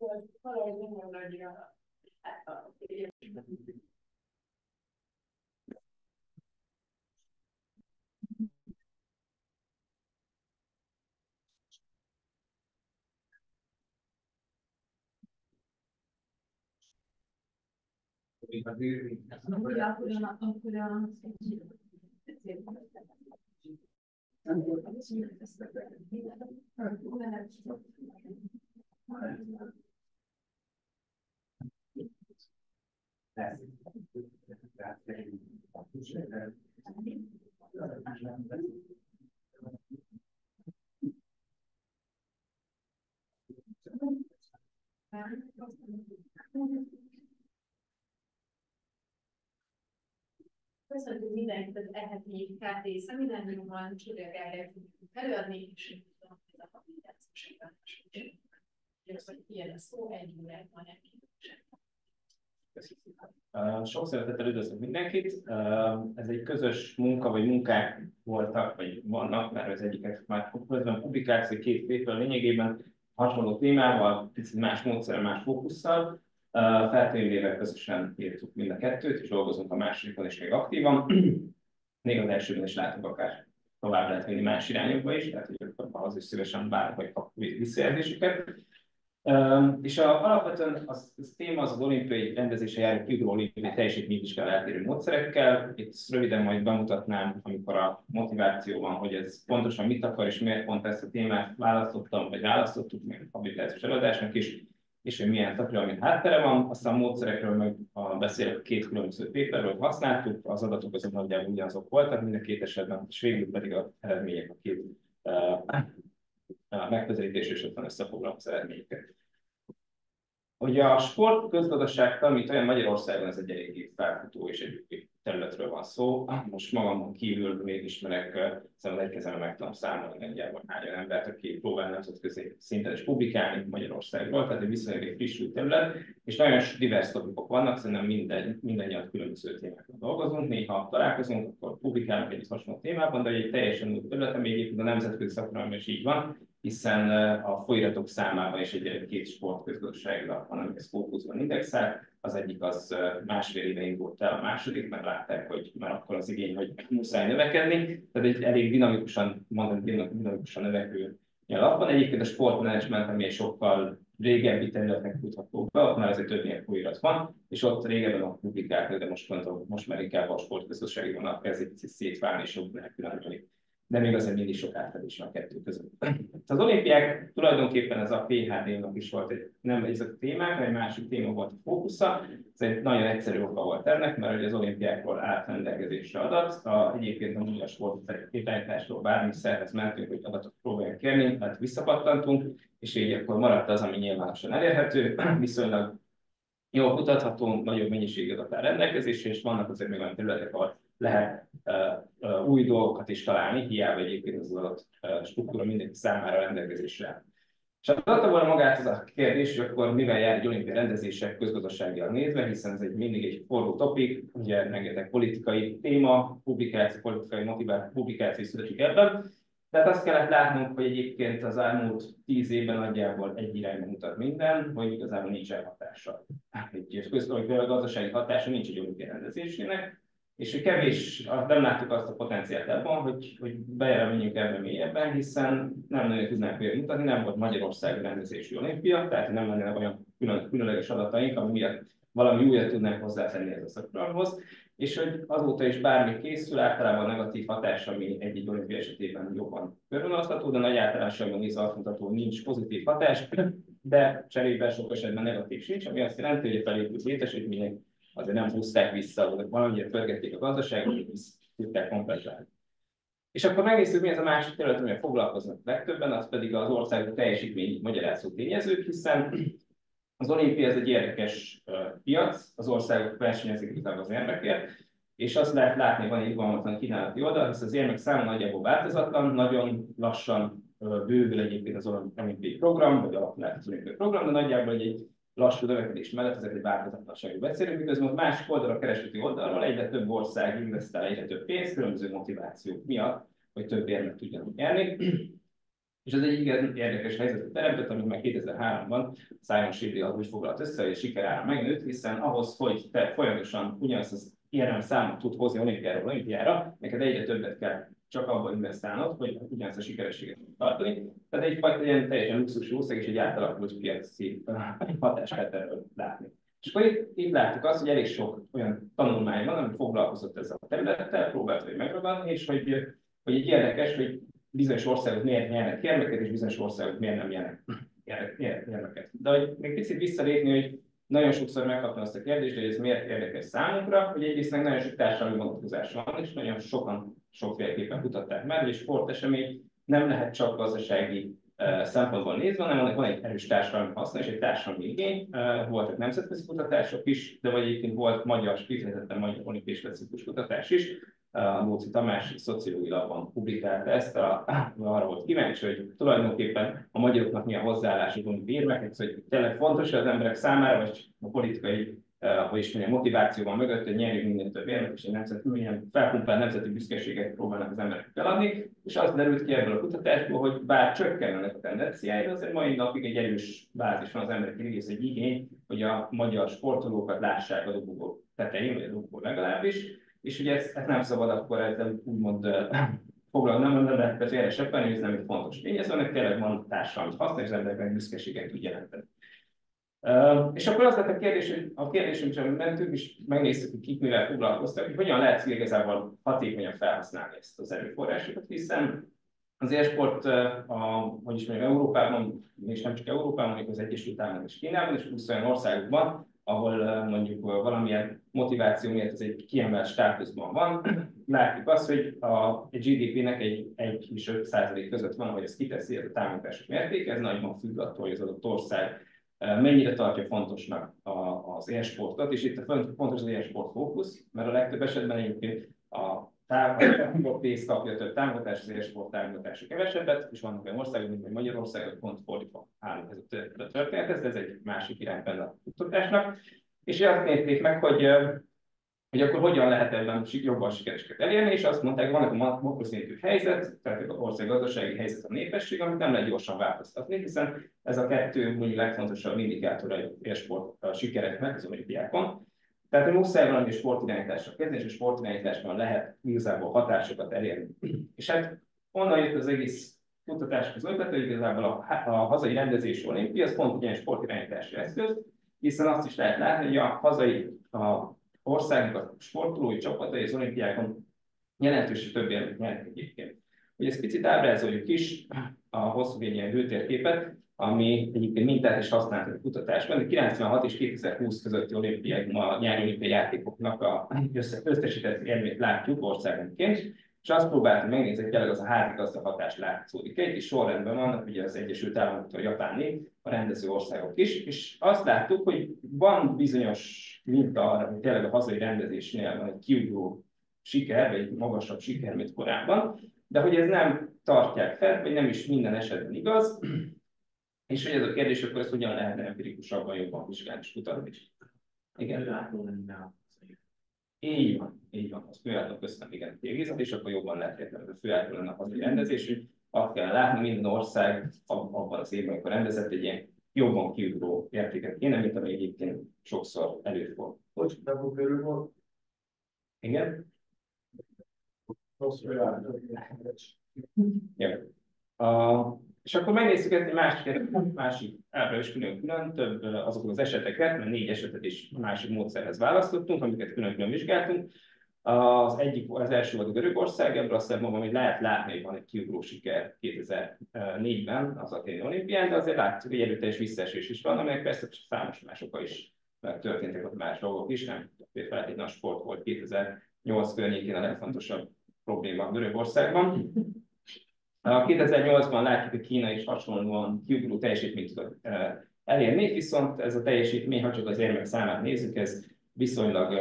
Valahogy nem olyan nagyra. Akkor a, akkor a, Köszönjük mindenkit az eheti KT szemináriumban, Csudel előadni, és a habilitációs hogy ilyen a szó, egy órában sok szeretettel üdvözlök mindenkit. Ez egy közös munka, vagy munkák voltak, vagy vannak, mert az egyiket már közben publikáció, két paper lényegében hasonló témával, picit más módszerrel, más fókusszal. Feltőnével közösen írtuk mind a kettőt, és dolgozunk a másodikon is még aktívan. Még az elsőben is látunk akár tovább lehet vinni más irányokba is, tehát hogy az is szívesen várok, hogy kap visszajelzésüket. És a, alapvetően az, az téma az az olimpiai rendezése járó kiugró olimpiai teljesítményvizsgál eltérő módszerekkel. Itt röviden majd bemutatnám, amikor a motiváció van, hogy ez pontosan mit akar, és miért pont ezt a témát választottam, vagy választottuk még a habilitációs előadásnak is, és hogy milyen szakirodalmi háttere van. Aztán a módszerekről meg a beszélek két különböző paperről használtuk, az adatok azok nagyjából ugyanazok voltak mind a két esetben, és végül pedig az eredmények a két uh, a megközelítés, és aztán összefoglalom az eredményeket. Ugye a sport közgazdaság tanít olyan Magyarországon ez egy eléggé felfutó és egy területről van szó. Most magamon kívül még ismerek, szóval egy kezemben meg tudom számolni nagyjából hány embert, aki próbál nemzetközi szinten is publikálni Magyarországról, tehát egy viszonylag egy frissült terület, és nagyon divers topikok vannak, szerintem minden, mindannyian különböző témákon dolgozunk, néha találkozunk, akkor publikálunk egy hasonló témában, de egy teljesen új terület, még egyébként a nemzetközi szakmában is így van, hiszen a folyiratok számában is egy két sportközgazdaságra van, ez fókuszban indexel. Az egyik az másfél éve indult el, a második, mert látták, hogy már akkor az igény, hogy muszáj növekedni. Tehát egy elég dinamikusan, mondom, dinamikusan növekvő van Egyébként a sportmenedzsment, ami egy sokkal régebbi területnek tudható be, ott már azért több folyirat van, és ott régebben a publikáltak, de most mondom, most már inkább a sportközösségi vonal kezdik szétválni, és jobb elkülöníteni de még azért mindig sok átfedés van a kettő között. Az olimpiák tulajdonképpen ez a PHD-nak is volt egy, nem ez a témák, egy másik téma volt a fókusza. Ez egy nagyon egyszerű oka volt ennek, mert ugye az olimpiákról állt rendelkezésre adat. A, egyébként a múlás volt irányításról bármi szervez mentünk, hogy adatot próbáljuk kérni, tehát visszapattantunk, és így akkor maradt az, ami nyilvánosan elérhető, viszonylag jól kutatható, nagyobb mennyiségű adat áll rendelkezésre, és vannak azért még olyan területek, ahol lehet új dolgokat is találni, hiába egyébként az adott struktúra mindenki számára rendelkezésre. És adta volna magát az a kérdés, hogy akkor mivel jár egy olimpiai rendezések közgazdaságilag nézve, hiszen ez egy mindig egy forró topik, ugye rengeteg politikai téma, publikáció, politikai motivált publikáció születik ebben. Tehát azt kellett látnunk, hogy egyébként az elmúlt tíz évben nagyjából egy irányba mutat minden, hogy igazából nincs hatása. Egy gazdasági hatása nincs egy olimpiai rendezésének, és hogy kevés, nem láttuk azt a potenciált ebben, hogy, hogy bejelenjünk ebben mélyebben, hiszen nem nagyon tudnánk olyan mutatni, nem volt Magyarország rendezési olimpia, tehát nem lennének olyan külön, különleges adataink, ami miatt valami újat tudnánk hozzátenni ez a szakprogramhoz, és hogy azóta is bármi készül, általában negatív hatás, ami egy-egy olimpia esetében jobban körülható, de nagy általánosságban nézve azt hogy nincs pozitív hatás, de cserébe sok esetben negatív sincs, ami azt jelenti, hogy a felépült létesítmények azért nem húzták vissza, hogy valamilyen pörgették a gazdaságot, hogy tudták kompenzálni. És akkor megnézzük, mi ez a másik terület, amivel foglalkoznak legtöbben, az pedig az országok teljesítmény magyarázó tényezők, hiszen az olimpia ez egy érdekes piac, az országok versenyezik utána az érmekért, és azt lehet látni, van egy irgalmatlan kínálati oldal, hisz az érmek száma nagyjából változatlan, nagyon lassan bővül egyébként az olimpiai program, vagy alapul az olimpiai program, de nagyjából egy lassú növekedés mellett ezek egy változatlanságú beszélünk, miközben a másik oldalra, a kereseti oldalról egyre több ország investál egyre több pénzt, különböző motivációk miatt, hogy több érmet tudjanak nyerni. És ez egy igen érdekes helyzetet teremtett, amit már 2003-ban Simon Shibley az úgy foglalt össze, a sikerára megnőtt, hiszen ahhoz, hogy te folyamatosan ugyanazt az ilyen számot tud hozni olimpiáról olimpiára, neked egyre többet kell csak abban investálnod, hogy ugyanazt a sikerességet tartani. Tehát egyfajta ilyen teljesen luxus ország és egy átalakult piaci hatást lehet erről látni. És akkor itt, itt láttuk azt, hogy elég sok olyan tanulmány van, ami foglalkozott ezzel a területtel, próbált hogy megragadni, és hogy, hogy egy érdekes, hogy bizonyos országok miért nyernek gyermeket, és bizonyos országok miért nem nyernek gyermeket. De hogy még picit visszalépni, hogy nagyon sokszor megkaptam azt a kérdést, hogy ez miért érdekes számunkra, hogy egyrészt nagyon sok társadalmi vonatkozás van, és nagyon sokan sokféleképpen kutatták meg, hogy sportesemény nem lehet csak gazdasági uh, szempontból nézve, hanem annak van egy erős társadalmi haszna és egy társadalmi igény. Voltak nemzetközi kutatások is, de vagy egyébként volt magyar, kifejezetten magyar olimpiai specifikus kutatás is, a Móci Tamás szociológiai lapban publikálta ezt, a, arra volt kíváncsi, hogy tulajdonképpen a magyaroknak milyen hozzáállásuk van bírmekhez, hogy tényleg fontos az emberek számára, vagy a politikai uh, hogy is mondjam, motiváció van mögött, hogy nyerjük minden több érmet, és egy nemzeti, milyen felpumpált nemzeti büszkeséget próbálnak az emberek feladni, és az derült ki ebből a kutatásból, hogy bár csökkennek a tendenciái, az egy mai napig egy erős bázis van az emberek rész, egy igény, hogy a magyar sportolókat lássák a dobogó tetején, vagy a dobogó legalábbis, és ugye ezt, ezt nem szabad akkor ezzel úgymond foglalni, nem, lehet félresebben, hogy ez nem egy fontos tényező, ennek tényleg van társadalmi haszna, és az embereknek büszkeséget tud jelenteni. Uh, és akkor az lett a kérdés, hogy a kérdésünk sem mentünk, és megnéztük, hogy kik mivel foglalkoztak, hogy hogyan lehet igazából hatékonyan felhasználni ezt az erőforrásokat, hiszen az élsport, a, hogy is mondjam, Európában, és nem csak Európában, hanem az Egyesült Államok és Kínában, és 20 olyan országokban ahol mondjuk valamilyen motiváció miatt ez egy kiemelt státuszban van. Látjuk azt, hogy a GDP-nek egy 1 és 5 százalék között van, hogy ez kiteszi ez a támogatások mérték, ez nagyban függ attól, hogy az adott ország mennyire tartja fontosnak az élsportot, és itt a fontos az élsport fókusz, mert a legtöbb esetben egyébként a támogatás, pénz kapja több támogatást, az élsport támogatása kevesebbet, és vannak olyan országok, mint Magyarország, pont ez a történet, ez egy másik irány benne a kutatásnak. És azt nézték meg, hogy, hogy akkor hogyan lehet ebben jobban sikereseket elérni, és azt mondták, vannak a makroszintű helyzet, tehát az ország gazdasági helyzet, a népesség, amit nem lehet gyorsan változtatni, hiszen ez a kettő mondjuk legfontosabb indikátora a élsport a sikereknek az olimpiákon. Tehát muszáj valami sportirányításra kezdeni, és a sportirányításban lehet igazából hatásokat elérni. És hát onnan jött az egész kutatás az ötlet, hogy igazából a, a hazai rendezés olimpia az pont egy sportirányítási eszköz, hiszen azt is lehet látni, hogy a hazai a országnak a sportolói csapatai az olimpiákon jelentős több érmet nyernek egyébként. Hogy ezt picit ábrázoljuk is, a hosszú ilyen hőtérképet, ami egyébként mintát is használtak a kutatásban. 96 és 2020 közötti olimpiai, a nyári olimpiai játékoknak a összesített élményt látjuk országonként, és azt próbáltam megnézni, hogy tényleg az a házigazda hatás látszódik. Egy is sorrendben vannak, ugye az Egyesült Államoktól Japánig, a rendező országok is, és azt láttuk, hogy van bizonyos minta arra, hogy tényleg a hazai rendezésnél van egy kiugró siker, vagy egy magasabb siker, mint korábban, de hogy ez nem tartják fel, vagy nem is minden esetben igaz, és hogy ez a kérdés, akkor ezt hogyan lehetne empirikusabban jobban vizsgálni és kutatni. Igen. Így van, így van. Az főálló köszönöm, igen, kiegészít, és akkor jobban lehet érteni, hogy a főálló lenne az rendezés, hogy azt kell látni, minden ország abban az évben, amikor rendezett egy ilyen jobban kiugró értéket kéne, mint ami egyébként sokszor előfordul. Hogy nem körül volt? Igen? Rossz Ja. A, és akkor megnézzük ezt egy másik, másik ábra is külön-külön, több azokon az eseteket, mert négy esetet is másik módszerhez választottunk, amiket külön-külön vizsgáltunk. Az egyik, az első volt a Görögország, ebből azt mondom, hogy lehet látni, hogy van egy kiugró siker 2004-ben az Athéni olimpián, de azért látszik, hogy erőteljes visszaesés is van, amelyek persze számos más oka is történtek ott más dolgok is, nem például egy nagy sport volt 2008 környékén a legfontosabb probléma Görögországban. 2008-ban látjuk, hogy Kína is hasonlóan kiugró teljesítményt tudott elérni, viszont ez a teljesítmény, ha csak az érmek számát nézzük, ez viszonylag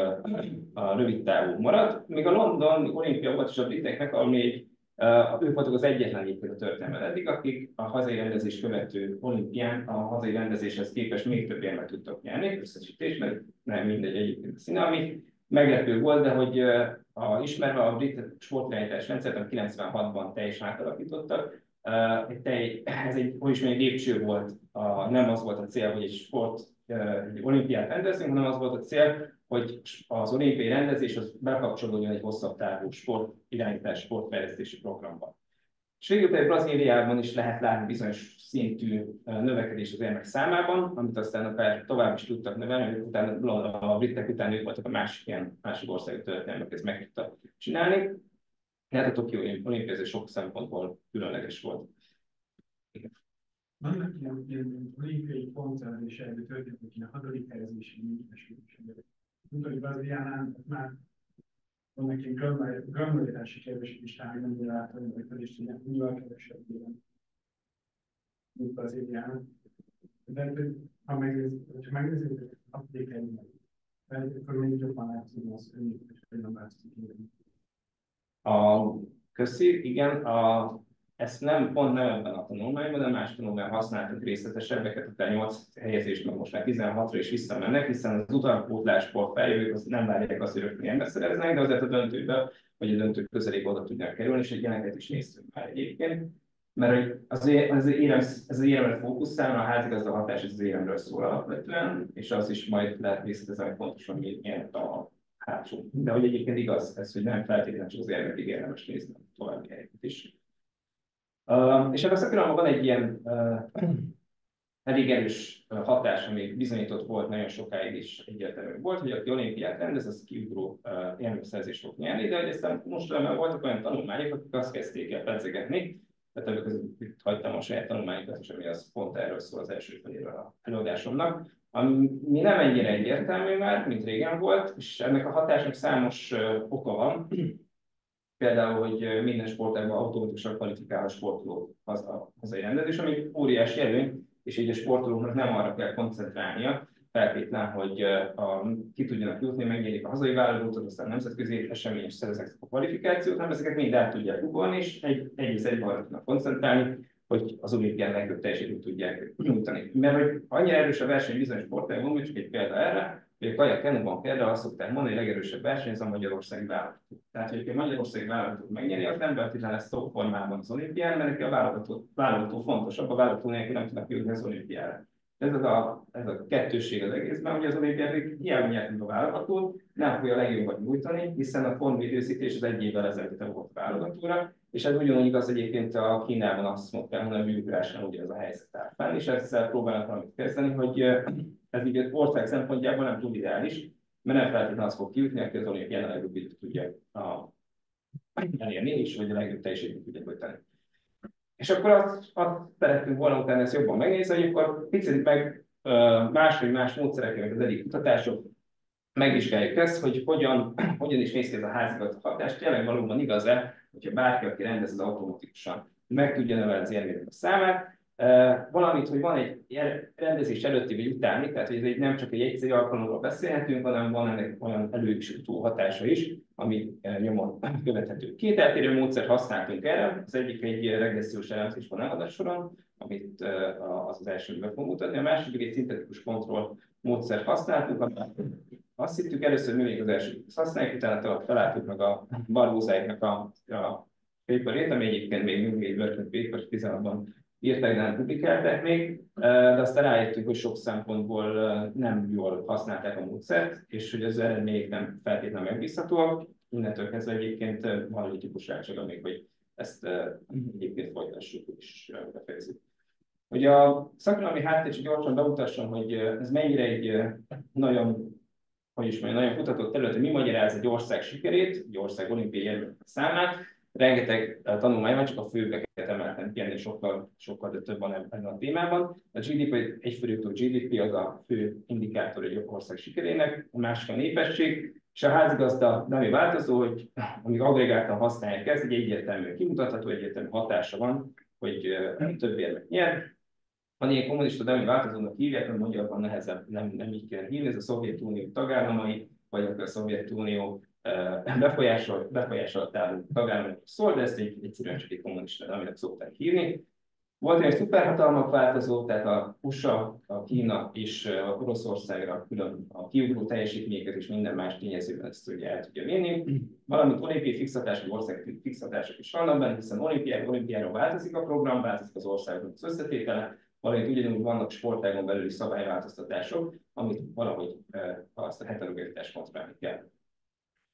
a rövid távú marad. Még a London olimpia volt is a briteknek, ami egy ők voltak az egyetlen egyébként a történelmen eddig, akik a hazai rendezés követő olimpián a hazai rendezéshez képest még több érmet tudtak nyerni, összesítésben, nem mindegy egyébként a színe, ami meglepő volt, de hogy a, ismerve a brit sportirányítás rendszert, amit 96-ban teljesen átalakítottak, egy, ez egy, hogy is mondjam, lépcső volt, a, nem az volt a cél, hogy egy sport, egy olimpiát rendezünk, hanem az volt a cél, hogy az olimpiai rendezés az bekapcsolódjon egy hosszabb távú sport irányítás, sportfejlesztési programba. És végül pedig Brazíliában is lehet látni bizonyos szintű növekedés az érmek számában, amit aztán akár tovább is tudtak növelni, utána a britek után ők voltak a másik ilyen másik országok történelmek, ezt meg tudtak csinálni. Tehát a Tokió olimpiai sok szempontból különleges volt. Vannak ilyen, ilyen olimpiai pontszerzések, történetek, ilyen hatodik helyezési minősítések. Tudom, hogy Brazíliánál már vannak ilyen gömbölyítási kérdések is, tehát nem látom, hogy is ilyen nyilván kevesebb ilyen, mint Brazíliánál. De ha megnézzük, hogy applikáljunk meg, akkor még jobban látszik az, hogy nem látszik A köszi, igen, a ezt nem pont nem ebben a tanulmányban, de más tanulmányban használtuk részletesebbeket, tehát 8 helyezést meg most már 16-ra is visszamennek, hiszen az utalpótlásport feljövők az nem várják azt, hogy rögtön beszereznek, de azért a döntőbe, vagy a döntők közelébe oda tudnak kerülni, és egy ilyeneket is néztünk már egyébként. Mert az, az érem, ez az éremre fókuszál, a házigazda hatás az éremről szól alapvetően, és az is majd lehet részletezni, hogy pontosan milyen a hátsó. De hogy egyébként igaz ez, hogy nem feltétlenül csak az érvekig érdemes nézni további helyeket is. És ebben a szakirodalomban van egy ilyen uh, elég erős hatás, ami bizonyított volt nagyon sokáig is egyértelmű volt, hogy aki olimpiát rendez, az kiugró uh, érmszerzést fog nyerni, de aztán most voltak olyan tanulmányok, akik azt kezdték el pedzegetni, tehát előbb itt hagytam a saját tanulmányokat, és ami az pont erről szól az első feléről a előadásomnak, ami nem ennyire egyértelmű már, mint régen volt, és ennek a hatásnak számos uh, oka van. Például, hogy minden sportágban automatikusan kvalifikál a sportoló az a hazai rendezés, ami óriási előny, és így a sportolóknak nem arra kell koncentrálnia, feltétlen, hogy a, ki tudjanak jutni, megnyerik a hazai válogatót, aztán nemzetközi esemény, és szerezek a kvalifikációt, hanem ezeket mind el tudják ugorni, és egy, egy egy arra tudnak koncentrálni, hogy az olimpián legjobb teljesítményt tudják nyújtani. Mert hogy annyira erős a verseny bizonyos sportágban, hogy csak egy példa erre, hogy a kajak kenúban például azt szokták mondani, hogy a legerősebb verseny az a magyarországi válogató. Tehát, hogy a magyarországi válogató megnyeri, az nem feltétlenül lesz top formában az olimpián, mert neki a válogató, válogató fontosabb, a válogató nélkül nem tudnak jutni az olimpiára. Ez, az a, ez a kettősség az egészben, hogy az olimpián hiába nyertünk a válogatót, nem fogja a legjobbat nyújtani, hiszen a formidőszítés az egy évvel ezelőtt volt válogatóra, és ez ugyanúgy igaz egyébként a Kínában azt mondtam, hogy a műugrásnál ugye ez a helyzet áll fenn, és ezzel próbálnak valamit kezdeni, hogy ez így ország szempontjából nem túl ideális, mert nem feltétlenül az fog kijutni, aki az olimpián a legjobb tudja a, elérni, és vagy a legjobb teljesítményt tudja folytani. És akkor azt, azt szerettünk volna utána ezt jobban megnézni, hogy akkor picit meg más vagy más módszerekkel, az egyik kutatások, megvizsgáljuk ezt, hogy hogyan, hogyan is néz ki ez a házigazda hatás, tényleg valóban igaz-e, hogyha bárki, aki rendez az automatikusan meg tudja növelni az a számát, valamit, hogy van egy rendezés előtti vagy utáni, tehát hogy ez egy, nem csak egy egyszerű alkalomról beszélhetünk, hanem van ennek olyan elősutó hatása is, ami nyomon követhető. Két eltérő módszert használtunk erre, az egyik egy regressziós elemzés van eladás soron, amit az az első be fogom mutatni, a másik egy szintetikus kontroll módszert használtunk, azt hittük először mindig az első használjuk, utána találtuk meg a barbózáiknak a, a paperét, ami egyébként még mindig egy working paper, 16-ban de nem publikálták még, de aztán rájöttünk, hogy sok szempontból nem jól használták a módszert, és hogy az eredmények nem feltétlenül megbízhatóak. Innentől kezdve egyébként van egy típus még, hogy ezt egyébként folytassuk és befejezzük. Hogy a szakmai háttér csak gyorsan bemutassam, hogy ez mennyire egy nagyon, hogy is mondjam, nagyon kutatott terület, hogy mi magyaráz egy ország sikerét, egy ország olimpiai számát, rengeteg eh, tanulmány van, csak a főbbeket emeltem ki, ennél sokkal, sokkal több van ebben a témában. A GDP, egyfőre GDP az a fő indikátor egy ország sikerének, a másik a népesség, és a házigazda nem változó, hogy amíg agregáltan használják ezt, egy egyértelmű kimutatható, egyértelmű hatása van, hogy uh, több érmet nyer. Van ilyen kommunista demi változónak hívják, mert magyarban nehezebb, nem, nem így kell hívni, ez a Szovjetunió tagállamai, vagy akkor a Szovjetunió befolyásolt, befolyásolt álló tagállamok szól, de ezt egy, egyszerűen csak egy kommunista, aminek szokták hívni. Volt egy szuperhatalmak változó, tehát a USA, a Kína és a Oroszországra külön a kiugró teljesítményeket és minden más tényezőben ezt ugye el tudja vinni. Valamint olimpiai fixatás, vagy ország fixatások is vannak benne, hiszen olimpiára, olimpiára változik a program, változik az országok az összetétele, valamint ugyanúgy vannak sportágon belüli szabályváltoztatások, amit valahogy azt a heterogenitást kontrollálni kell.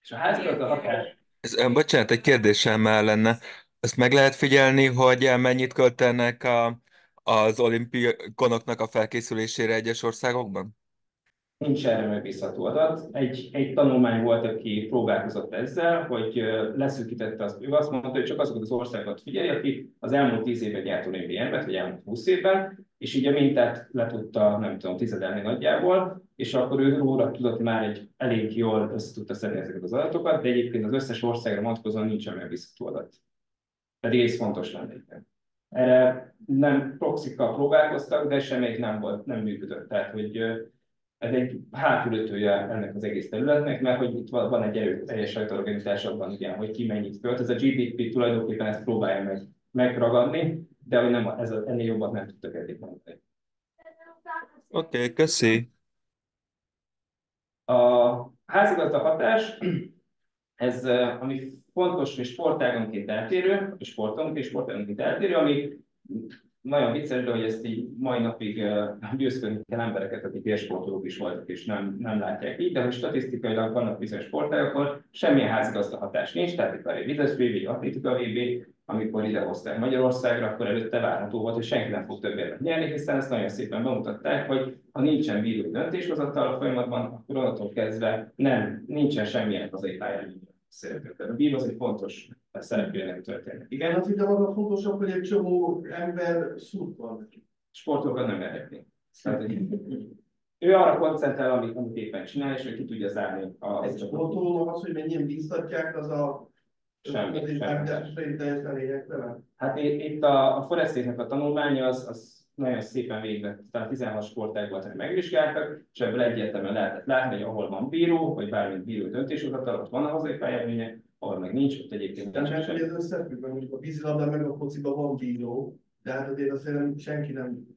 És a házigazda hatás... Ez, bocsánat, egy kérdésem lenne. Ezt meg lehet figyelni, hogy mennyit költenek a, az olimpikonoknak a felkészülésére egyes országokban? Nincs erre megbízható adat. Egy, egy tanulmány volt, aki próbálkozott ezzel, hogy leszűkítette azt, ő azt mondta, hogy csak azokat az országokat figyeli, akik az elmúlt 10 évben nyert olimpiai érmet, vagy elmúlt 20 évben, és így a mintát le tudta, nem tudom, tizedelni nagyjából, és akkor ő róla tudott már egy elég jól össze tudta szedni ezeket az adatokat, de egyébként az összes országra vonatkozóan nincsen megbízható adat. Pedig ez fontos lenne. Erre nem proxikkal próbálkoztak, de semmelyik nem volt, nem működött. Tehát, hogy ez egy hátulütője ennek az egész területnek, mert hogy itt van egy erő, teljes sajtóorganizás abban, igen, hogy ki mennyit költ. Ez a GDP tulajdonképpen ezt próbálja meg, megragadni, de hogy nem, ez ennél jobban nem tudtak eddig mondani. Oké, okay, köszi. A házigazda ez, ami fontos, hogy sportágonként eltérő, a sportunk és sportágonként eltérő, ami nagyon vicces, de hogy ezt így mai napig győzködni kell embereket, akik élsportolók is voltak, és nem, nem látják így, de hogy statisztikailag vannak bizonyos sportágokon, semmilyen házigazda hatás nincs, tehát itt egy vizes VB, atlétika VB, amikor idehozták Magyarországra, akkor előtte várható volt, hogy senki nem fog több érvet nyerni, hiszen ezt nagyon szépen bemutatták, hogy ha nincsen bírói döntéshozatal a folyamatban, akkor onnantól kezdve nem, nincsen semmilyen hazai pályán szerepel. A bíró az egy fontos szereplőnek történet. Igen, hát ugye az a fontosabb, hogy egy csomó ember szurkol neki. Sportokat nem érdekli. ő arra koncentrál, amit, amit éppen csinál, és hogy ki tudja zárni a Ez sportolónak az, hogy mennyien bíztatják, az a Semmi, semmi. Hát itt a, a Forestéknek a tanulmánya az, az nagyon szépen végbe, tehát 16 sportág volt, hogy megvizsgáltak, és ebből egyértelműen lehetett látni, hogy ahol van bíró, vagy bármilyen bíró döntéshozatal, ott van a hazai pályelménye, ahol meg nincs, ott egyébként nem mert hogy ez összefügg, mondjuk a vízilabdán meg a fociban van bíró, de hát azért azt nem, senki nem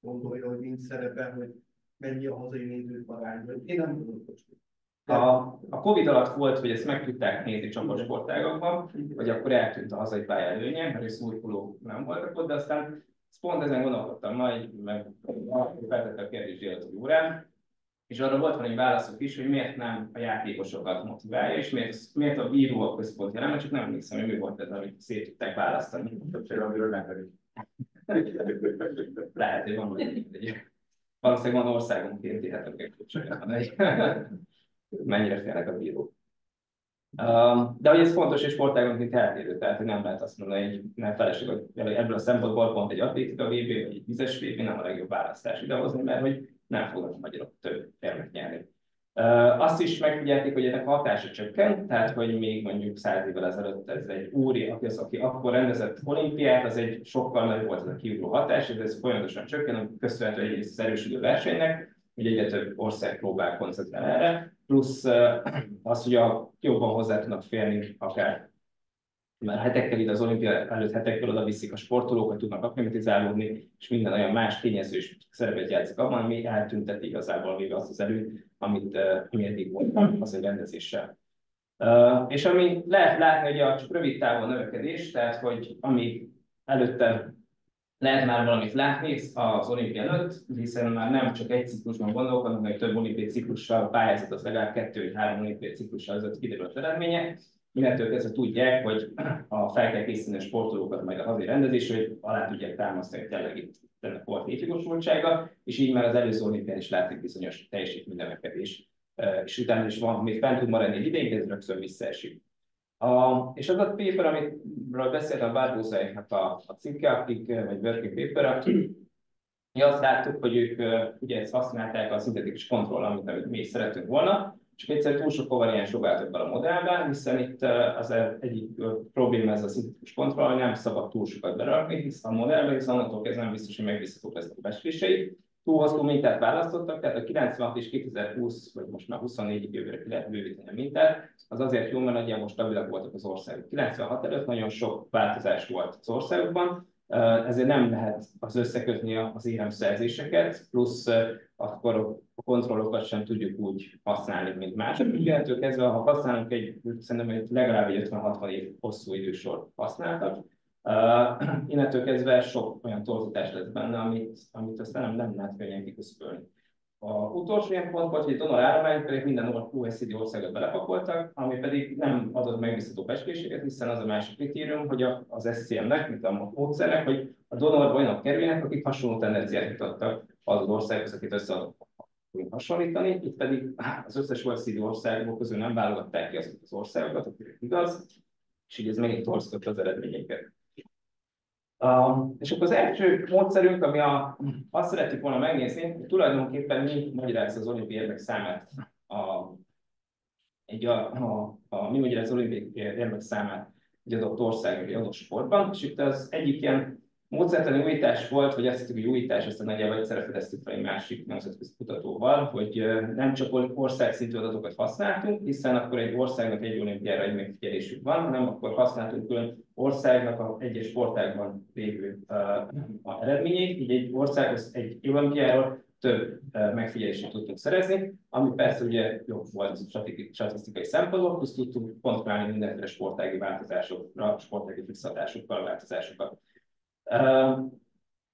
gondolja, hogy nincs szerepe, hogy mennyi a hazai nézők arány, én nem tudom, hogy a, a Covid alatt volt, hogy ezt meg tudták nézni csapatsportágokban, hogy akkor eltűnt a hazai pálya előnye, mert szurkolók nem voltak ott, de aztán pont ezen gondolkodtam majd, meg feltette a kérdés délután órán, és arra volt valami válaszok is, hogy miért nem a játékosokat motiválja, és miért, miért a bíró a központi elem, csak nem emlékszem, hogy mi volt ez, amit szét tudták választani. Többség, amiről nem. Lehet, hogy van, hogy valószínűleg van országonként érhetek egy mennyire félnek a bírók. De hogy ez fontos, és sportágonként eltérő, tehát hogy nem lehet azt mondani, hogy nem feleség, hogy ebből a szempontból pont egy atlétika VB, vagy egy vizes VB nem a legjobb választás idehozni, mert hogy nem fognak a magyarok több érmet nyerni. Azt is megfigyelték, hogy ennek hatása csökkent, tehát hogy még mondjuk száz évvel ezelőtt ez egy úri, aki, az, aki akkor rendezett olimpiát, az egy sokkal nagyobb volt ez a kiugró hatás, és ez folyamatosan csökken, köszönhető egyrészt az erősödő versenynek, hogy egyre több ország próbál koncentrálni erre, plusz az, hogy a jobban hozzá tudnak férni akár mert hetekkel ide az olimpia előtt hetekkel oda viszik a sportolókat, tudnak aklimatizálódni, és minden olyan más tényező is szerepet játszik abban, ami eltünteti igazából még azt az előtt, amit uh, eddig volt az egy rendezéssel. Uh, és ami lehet látni, hogy a csak rövid távon növekedés, tehát hogy ami előtte lehet már valamit látni az olimpia előtt, hiszen már nem csak egy ciklusban gondolkodunk, hanem több olimpiai ciklussal pályázat az legalább kettő vagy három olimpiai ciklussal az kiderült eredménye. Innentől kezdve tudják, hogy a fel kell készíteni a sportolókat majd a hazai rendezés, hogy alá tudják támasztani, hogy tényleg itt ennek volt létjogosultsága, és így már az előző olimpián is látszik bizonyos teljesítménynövekedés. És utána is van, még fent tud maradni egy ideig, de ez rögtön visszaesik. A, és az a paper, amiről beszéltem Barbózáiknak a, a cikke, akik, vagy working paper, mi azt láttuk, hogy ők ugye ezt használták a szintetikus kontroll, amit, amit mi is szeretünk volna, csak egyszer túl sok kovariáns próbáltak be a modellben, hiszen itt az egyik probléma ez a szintetikus kontroll, hogy nem szabad túl sokat berakni, hiszen a modellben, hiszen onnantól kezdve nem biztos, hogy megbízhatók lesznek a becslései, túl hosszú mintát választottak, tehát a 96 és 2020, vagy most már 24 jövőre ki lehet bővíteni a mintát, az azért jó, mert nagyjából stabilak voltak az országok. 96 előtt nagyon sok változás volt az országokban, ezért nem lehet az összekötni az éremszerzéseket, plusz akkor a kontrollokat sem tudjuk úgy használni, mint mások. Innentől kezdve, ha használunk egy, szerintem egy legalább egy 50-60 év hosszú idősor használtak, uh, innentől kezdve sok olyan torzítás lesz benne, amit, amit aztán nem, nem lehet könnyen kiküszöbölni. A utolsó ilyen pont volt, hogy a donor állomány pedig minden OECD országot belepakoltak, ami pedig nem adott megbízható becsléséget, hiszen az a másik kritérium, hogy az SCM-nek, mint a módszernek, hogy a donor olyanok kerüljenek, akik hasonló tendenciát mutattak az országhoz, akit összeadott hasonlítani, itt pedig az összes OECD országból közül nem válogatták ki azokat az országokat, akik igaz, és így ez megint torzította az eredményeket. Uh, és akkor az első módszerünk, ami a, azt szeretjük volna megnézni, hogy tulajdonképpen mi magyarázza az olimpiai érmek számát. A, egy a, a, a, mi magyarázza az olimpiai érmek számát egy adott ország, egy adott sportban, és itt az egyik ilyen módszertani újítás volt, vagy azt hiszem, hogy újítás, ezt a nagyjából egyszerre fedeztük fel egy másik nemzetközi kutatóval, hogy nem csak országszintű adatokat használtunk, hiszen akkor egy országnak egy olimpiára egy megfigyelésük van, hanem akkor használtunk külön országnak a egyes sportágban lévő uh, eredményét, így egy országhoz egy olimpiáról több megfigyelést tudtunk szerezni, ami persze ugye jobb volt statisztikai szempontból, plusz tudtunk kontrollálni mindenféle sportági változásokra, sportági fixatásokkal változásokat.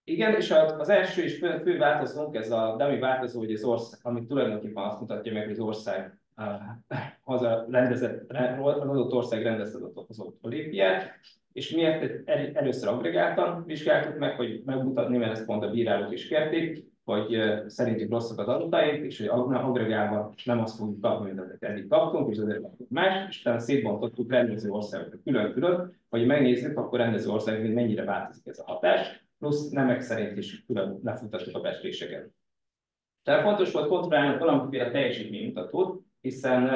Igen, és az első és fő, fő változónk, ez a dummy változó, hogy az ország, amit tulajdonképpen azt mutatja meg, hogy az ország uh, haza rendezett, az adott ország rendezte az olimpiát, és miért először agregáltan vizsgáltuk meg, hogy megmutatni, mert ezt pont a bírálók is kérték, hogy szerintük rosszak az adataink, és hogy agregálva nem azt fogjuk kapni, amit eddig kaptunk, és azért kaptunk más, és utána szétbontottuk rendező országokra külön-külön, hogy megnézzük, akkor rendező ország mennyire változik ez a hatás, plusz nemek szerint is külön lefutattuk a becsléseket. Tehát fontos volt kontrollálni valamiféle teljesítménymutatót, hiszen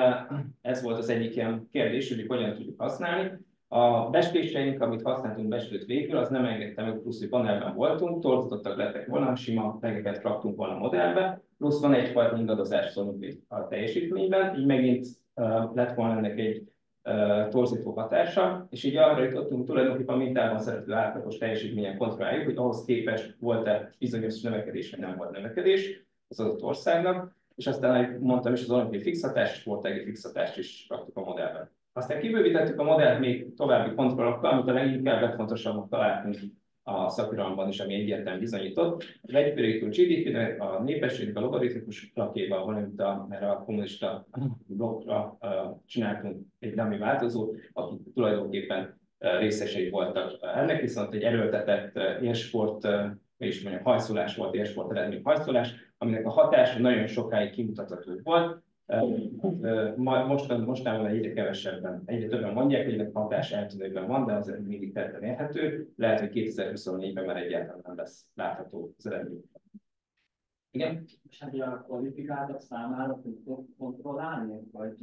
ez volt az egyik ilyen kérdés, hogy hogyan tudjuk használni, a bestéseink, amit használtunk bestőt végül, az nem engedte meg, plusz, hogy panelben voltunk, torzítottak lettek volna, sima tegeket raktunk volna a modellbe, plusz van egyfajta ingadozás a teljesítményben, így megint uh, lett volna ennek egy uh, torzító hatása, és így arra jutottunk tulajdonképpen mintában szerető átlagos teljesítményen kontrolláljuk, hogy ahhoz képest volt-e bizonyos növekedés, vagy nem volt növekedés az adott országnak, és aztán, mondtam is, az olimpiai fixatást és sportági fixatást is raktuk a modellben. Aztán kibővítettük a modellt még további kontrollokkal, amit a leginkább legfontosabbnak találtunk a szakiramban is, ami egyértelműen bizonyított. Az egyfőrétű gdp a népesség a logaritmikus lakéval, valamint a, erre a kommunista blokkra csináltunk egy dummy változót, akik tulajdonképpen uh, részesei voltak. Ennek viszont egy erőltetett uh, élsport, és mondjam, hajszolás volt, élsport eredmény hajszolás, aminek a hatása nagyon sokáig kimutatható volt, most, mostában egyre kevesebben, egyre többen mondják, hogy ennek hatás eltűnőben van, de azért mindig tetten érhető. Lehet, hogy 2024-ben már egyáltalán nem lesz látható az eredmény. Igen? És hát a kvalifikáltak számára kontrollálni, vagy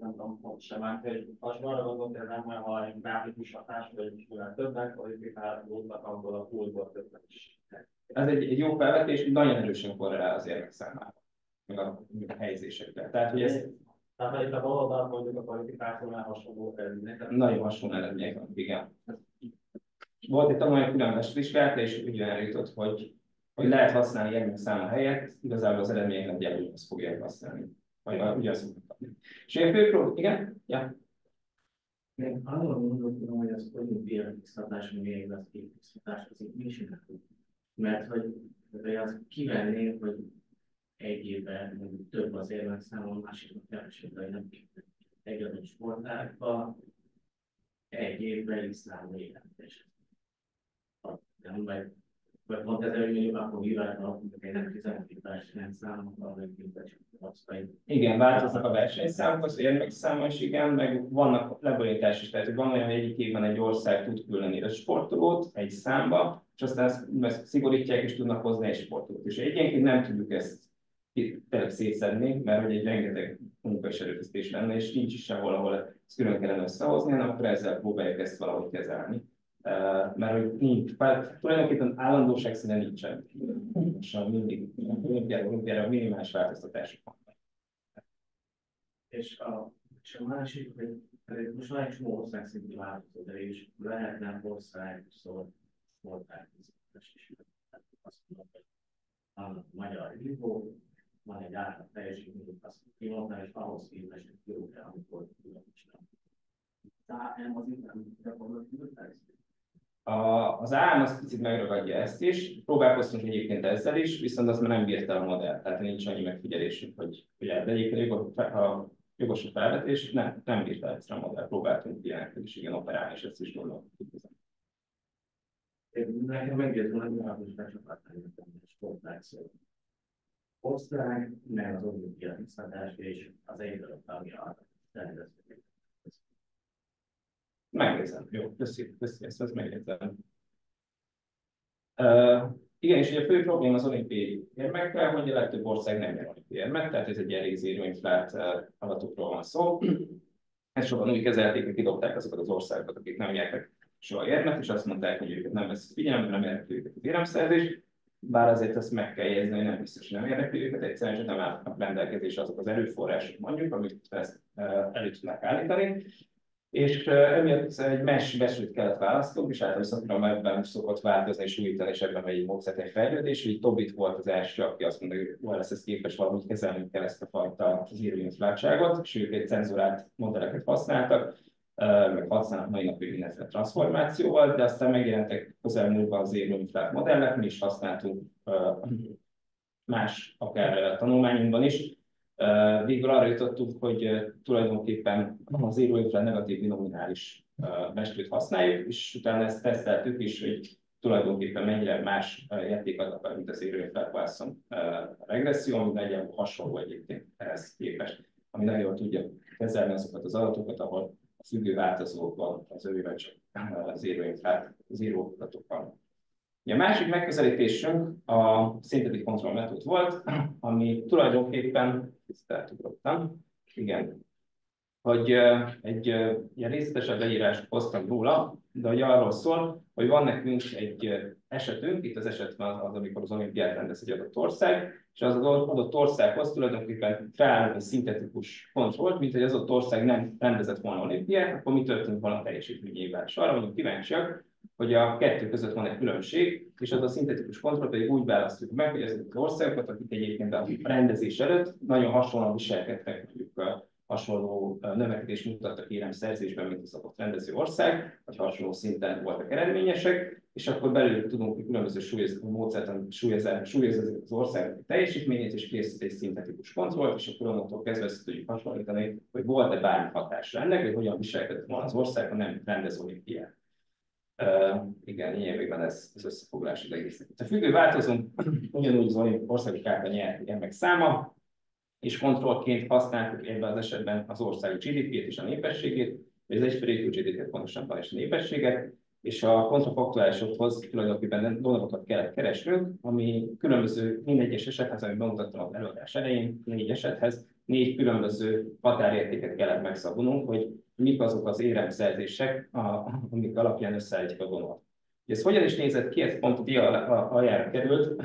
nem tudom, hogy sem már, hogy most arra gondoltam, hogy ha egy grafikus hatás, vagy többen kvalifikálódnak, abból a poolból többen is. Ez egy, egy jó felvetés, nagyon erősen korrelál az érvek számára a, helyzésekben. Tehát, hogy ez... Tehát itt a baloldal mondjuk a kvalifikációnál hasonló eredmények. Nagyon hasonló eredmények van, igen. Volt egy tanulmány különböző vizsgálata, és úgy jutott, hogy, hogy lehet használni ilyen száma helyett, igazából az eredmények nagyjából azt fogják használni. Vagy ugyanazt fognak kapni. És ilyen fő igen? Ja. Én arról gondolkodom, hogy az olimpiai fixatás, még lesz két fixatás, az így mi is Mert hogy, hogy az kivenné, hogy egy évben több az érvekszámon, másiknak kevesebb, vagy nem egy adott sportágba, egy évben is számol életes. Nem, vagy, vagy pont ez, hogy mondjuk akkor alapulnak egy nem 12 versenyszámok, vagy igen, változnak a versenyszámok, az érvekszáma is igen, meg vannak lebonyolítás is, tehát hogy van olyan, hogy egyik évben egy ország tud küldeni öt sportolót egy számba, és aztán ezt, ezt szigorítják, és tudnak hozni egy sportolót. És egyenként nem tudjuk ezt tényleg szétszedni, mert hogy egy rengeteg munka és erőfeszítés lenne, és nincs is sehol, ahol ezt külön kellene összehozni, hanem akkor ezzel próbáljuk ezt valahogy kezelni. Uh, mert hogy nincs, hát tulajdonképpen állandóság színe nincsen. És mindig olimpiára, olimpiára minimális változtatások van. És a, és a másik, hogy most már egy csomó ország szintű változó, de is lehetne ország, szóval sportág is. Azt mondom, hogy a magyar hívó, van egy átlag teljesítmény, azt kimondani, és ahhoz képest egy kilógra, amikor csinálom. Tehát nem az nem gyakorlatilag a, az állam az picit megragadja ezt is, próbálkoztunk egyébként ezzel is, viszont azt már nem bírta a modell, tehát nincs annyi megfigyelésünk, hogy, hogy de egyébként a jogos a felvetés, nem, nem bírta ezt a modell, próbáltunk ilyenekkel is igen operálni, és ezt is gondoltuk. Nekem meggyőző, hogy a becsapattány a sportág Osztrák, meg az olimpia tisztatás és az egy darab tagja rendezvény. Megnézem. Jó, köszi, köszi, ezt, ezt megnézem. Uh, igen, és ugye a fő probléma az olimpiai érmekkel, hogy a legtöbb ország nem jön olimpiai érmet, tehát ez egy elég zéró inflált uh, adatokról van szó. Ezt sokan úgy kezelték, hogy kidobták azokat az országokat, akik nem nyertek soha érmet, és azt mondták, hogy őket nem veszik figyelembe, nem érdekli őket az éremszerzés. Bár azért azt meg kell jegyezni, hogy nem biztos, hogy nem érdekli őket, egyszerűen csak nem állnak rendelkezésre azok az erőforrások, mondjuk, amit ezt uh, elő tudnak állítani. És emiatt egy mesh besült kellett választunk, és általában szoktam ebben szokott változni és újítani, és ebben egy egy fejlődés, hogy Tobit volt az első, aki azt mondta, hogy OLS-hez képes valahogy kezelni kell ezt a fajta zero inflátságot, és ők egy cenzurált modelleket használtak, meg használnak mai napig mindenféle transformációval, de aztán megjelentek közelmúltban az zero inflát modellek, mi is használtunk más, akár tanulmányunkban is, Végül arra jutottunk, hogy tulajdonképpen az íróinfra negatív binominális mestőt használjuk, és utána ezt teszteltük is, hogy tulajdonképpen mennyire más játékadat, mint az érőinflát Watson regresszió, ami nagyjából hasonló egyébként ehhez képest, ami nagyon jól tudja kezelni azokat az adatokat, ahol a függő változókban az övében csak érőinflát, az íróadatok van. A másik megközelítésünk a szintetik kontroll metód volt, ami tulajdonképpen ezt eltugrottam. Igen. Hogy egy ilyen részletesebb leírást hoztam róla, de hogy arról szól, hogy van nekünk egy esetünk, itt az eset van az, amikor az olimpiát rendez egy adott ország, és az adott országhoz tulajdonképpen egy szintetikus kontrollt, mint hogy az adott ország nem rendezett volna olimpiát, akkor mi történt volna a teljesítményével. És arra vagyunk kíváncsiak, hogy a kettő között van egy különbség, és az a szintetikus kontroll pedig úgy választjuk meg, hogy ezek az országokat, akik egyébként a rendezés előtt nagyon hasonlóan viselkedtek, mondjuk hasonló növekedést mutattak érem szerzésben, mint az adott rendező ország, vagy hasonló szinten voltak eredményesek, és akkor belül tudunk hogy különböző súlyozó módszertan súlyozni az országok teljesítményét, és készít egy szintetikus kontrollt, és akkor onnantól kezdve ezt tudjuk hasonlítani, hogy volt-e bármi hatásra ennek, hogy hogyan viselkedett volna az ország, ha nem rendez olimpiát. Uh, igen, lényegében ez az összefoglalás az egész. A függő változunk, ugyanúgy az országi kárta nyert meg száma, és kontrollként használtuk ebben az esetben az ország GDP-t és a népességét, vagy az egyfőrétű GDP-t pontosabban és a népességet, és a kontrafaktuálisokhoz tulajdonképpen dolgokat kellett keresnünk, ami különböző mindegyes esethez, amit bemutattam az előadás elején, négy esethez, négy különböző határértéket kellett megszabnunk, hogy mik azok az éremszerzések, amik alapján összeállítjuk a vonalat. Ez hogyan is nézett ki, ez pont a dia aljára került,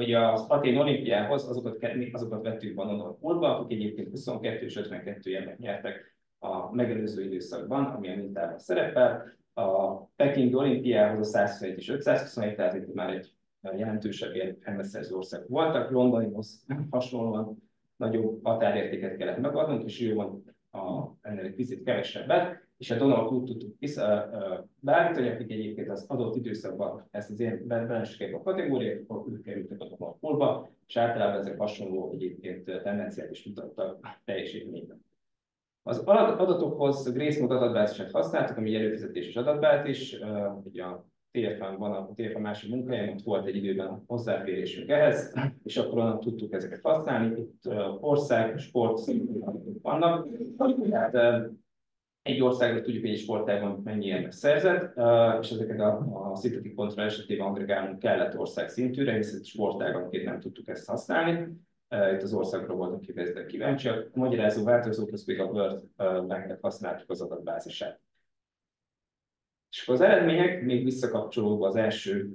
hogy az Atén olimpiához azokat, azokat vettük Banonolpolba, akik egyébként 22 és 52 érmet nyertek a megelőző időszakban, ami a mintában szerepel. A Peking olimpiához a 121 és 521, tehát itt már egy jelentősebb érmeszerző ország voltak. Londonihoz hasonlóan nagyobb határértéket kellett megadnunk, és ő van a, ennél egy picit kevesebbet, és a Donald úgy tudtuk beállítani, akik egyébként az adott időszakban ezt az én a kategóriát, akkor ők kerültek a Donald poolba, és általában ezek hasonló egyébként tendenciát is mutattak teljesítményben. Az adatokhoz Grace Mode adatbázisát használtuk, ami egy előfizetéses adatbázis, ugye a TFM van, a TFM másik munkáján, ott volt egy időben hozzáférésünk ehhez, és akkor onnan tudtuk ezeket használni. Itt ország, sport vannak. Tehát egy országra tudjuk, hogy egy sportágban mennyi érmet szerzett, és ezeket a, a szintetik kontroll esetében agregálnunk kellett ország szintűre, hiszen sportáganként nem tudtuk ezt használni. Itt az országról voltunk kifejezetten kíváncsiak. A magyarázó változókhoz pedig a Word bank használtuk az adatbázisát. És akkor az eredmények, még visszakapcsolódva az első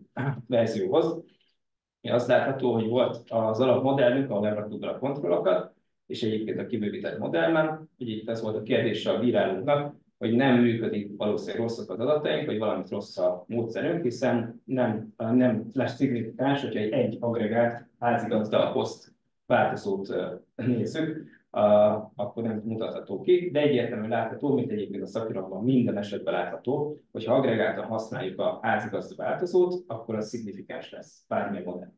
verzióhoz, azt látható, hogy volt az alapmodellünk, ahol leraktuk a kontrollokat, és egyébként a kibővített modellben, hogy itt ez volt a kérdése a bírálóknak, hogy nem működik valószínűleg rosszak az adataink, vagy valamit rossz a módszerünk, hiszen nem, nem lesz szignifikáns, hogyha egy, egy agregált házigazda poszt változót nézzük, akkor nem mutatható ki, de egyértelműen látható, mint egyébként a szakiratban minden esetben látható, hogy ha agregáltan használjuk a házigazda változót, akkor az szignifikáns lesz, bármilyen modell.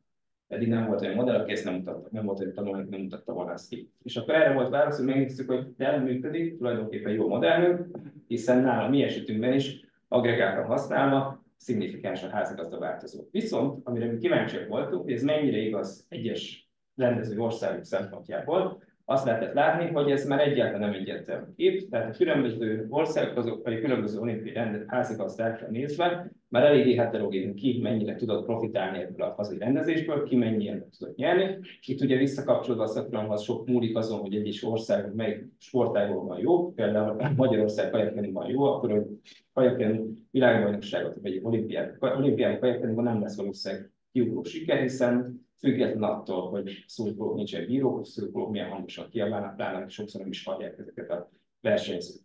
Eddig nem volt olyan modell, aki ezt nem mutatta, nem volt olyan tanulmány, nem mutatta volna ezt ki. És akkor erre volt válasz, hogy megnéztük, hogy de működik, tulajdonképpen jó modellünk, hiszen nála mi esetünkben is agregáltan használva szignifikáns a házigazda változó. Viszont, amire mi kíváncsiak voltunk, hogy ez mennyire igaz egyes rendező országok szempontjából, azt lehetett látni, hogy ez már egyáltalán nem egyértelmű kép, tehát a különböző országok, azok, a különböző olimpiai rendet házigazdákra nézve, már eléggé heterogén ki mennyire tudott profitálni ebből a hazai rendezésből, ki mennyire tudott nyerni. Itt ugye visszakapcsolódva a szakramhoz sok múlik azon, hogy egyes ország mely sportágban van jó, például Magyarország kajakkeningban jó, akkor hogy kajakkening világbajnokságot, vagy olimpián, olimpián kajakkeningban nem lesz valószínűleg kiugró siker, hiszen független attól, hogy szurkolók nincsen bírók, szurkolók milyen hangosan kiabálnak, pláne sokszor nem is hallják ezeket a versenyzők.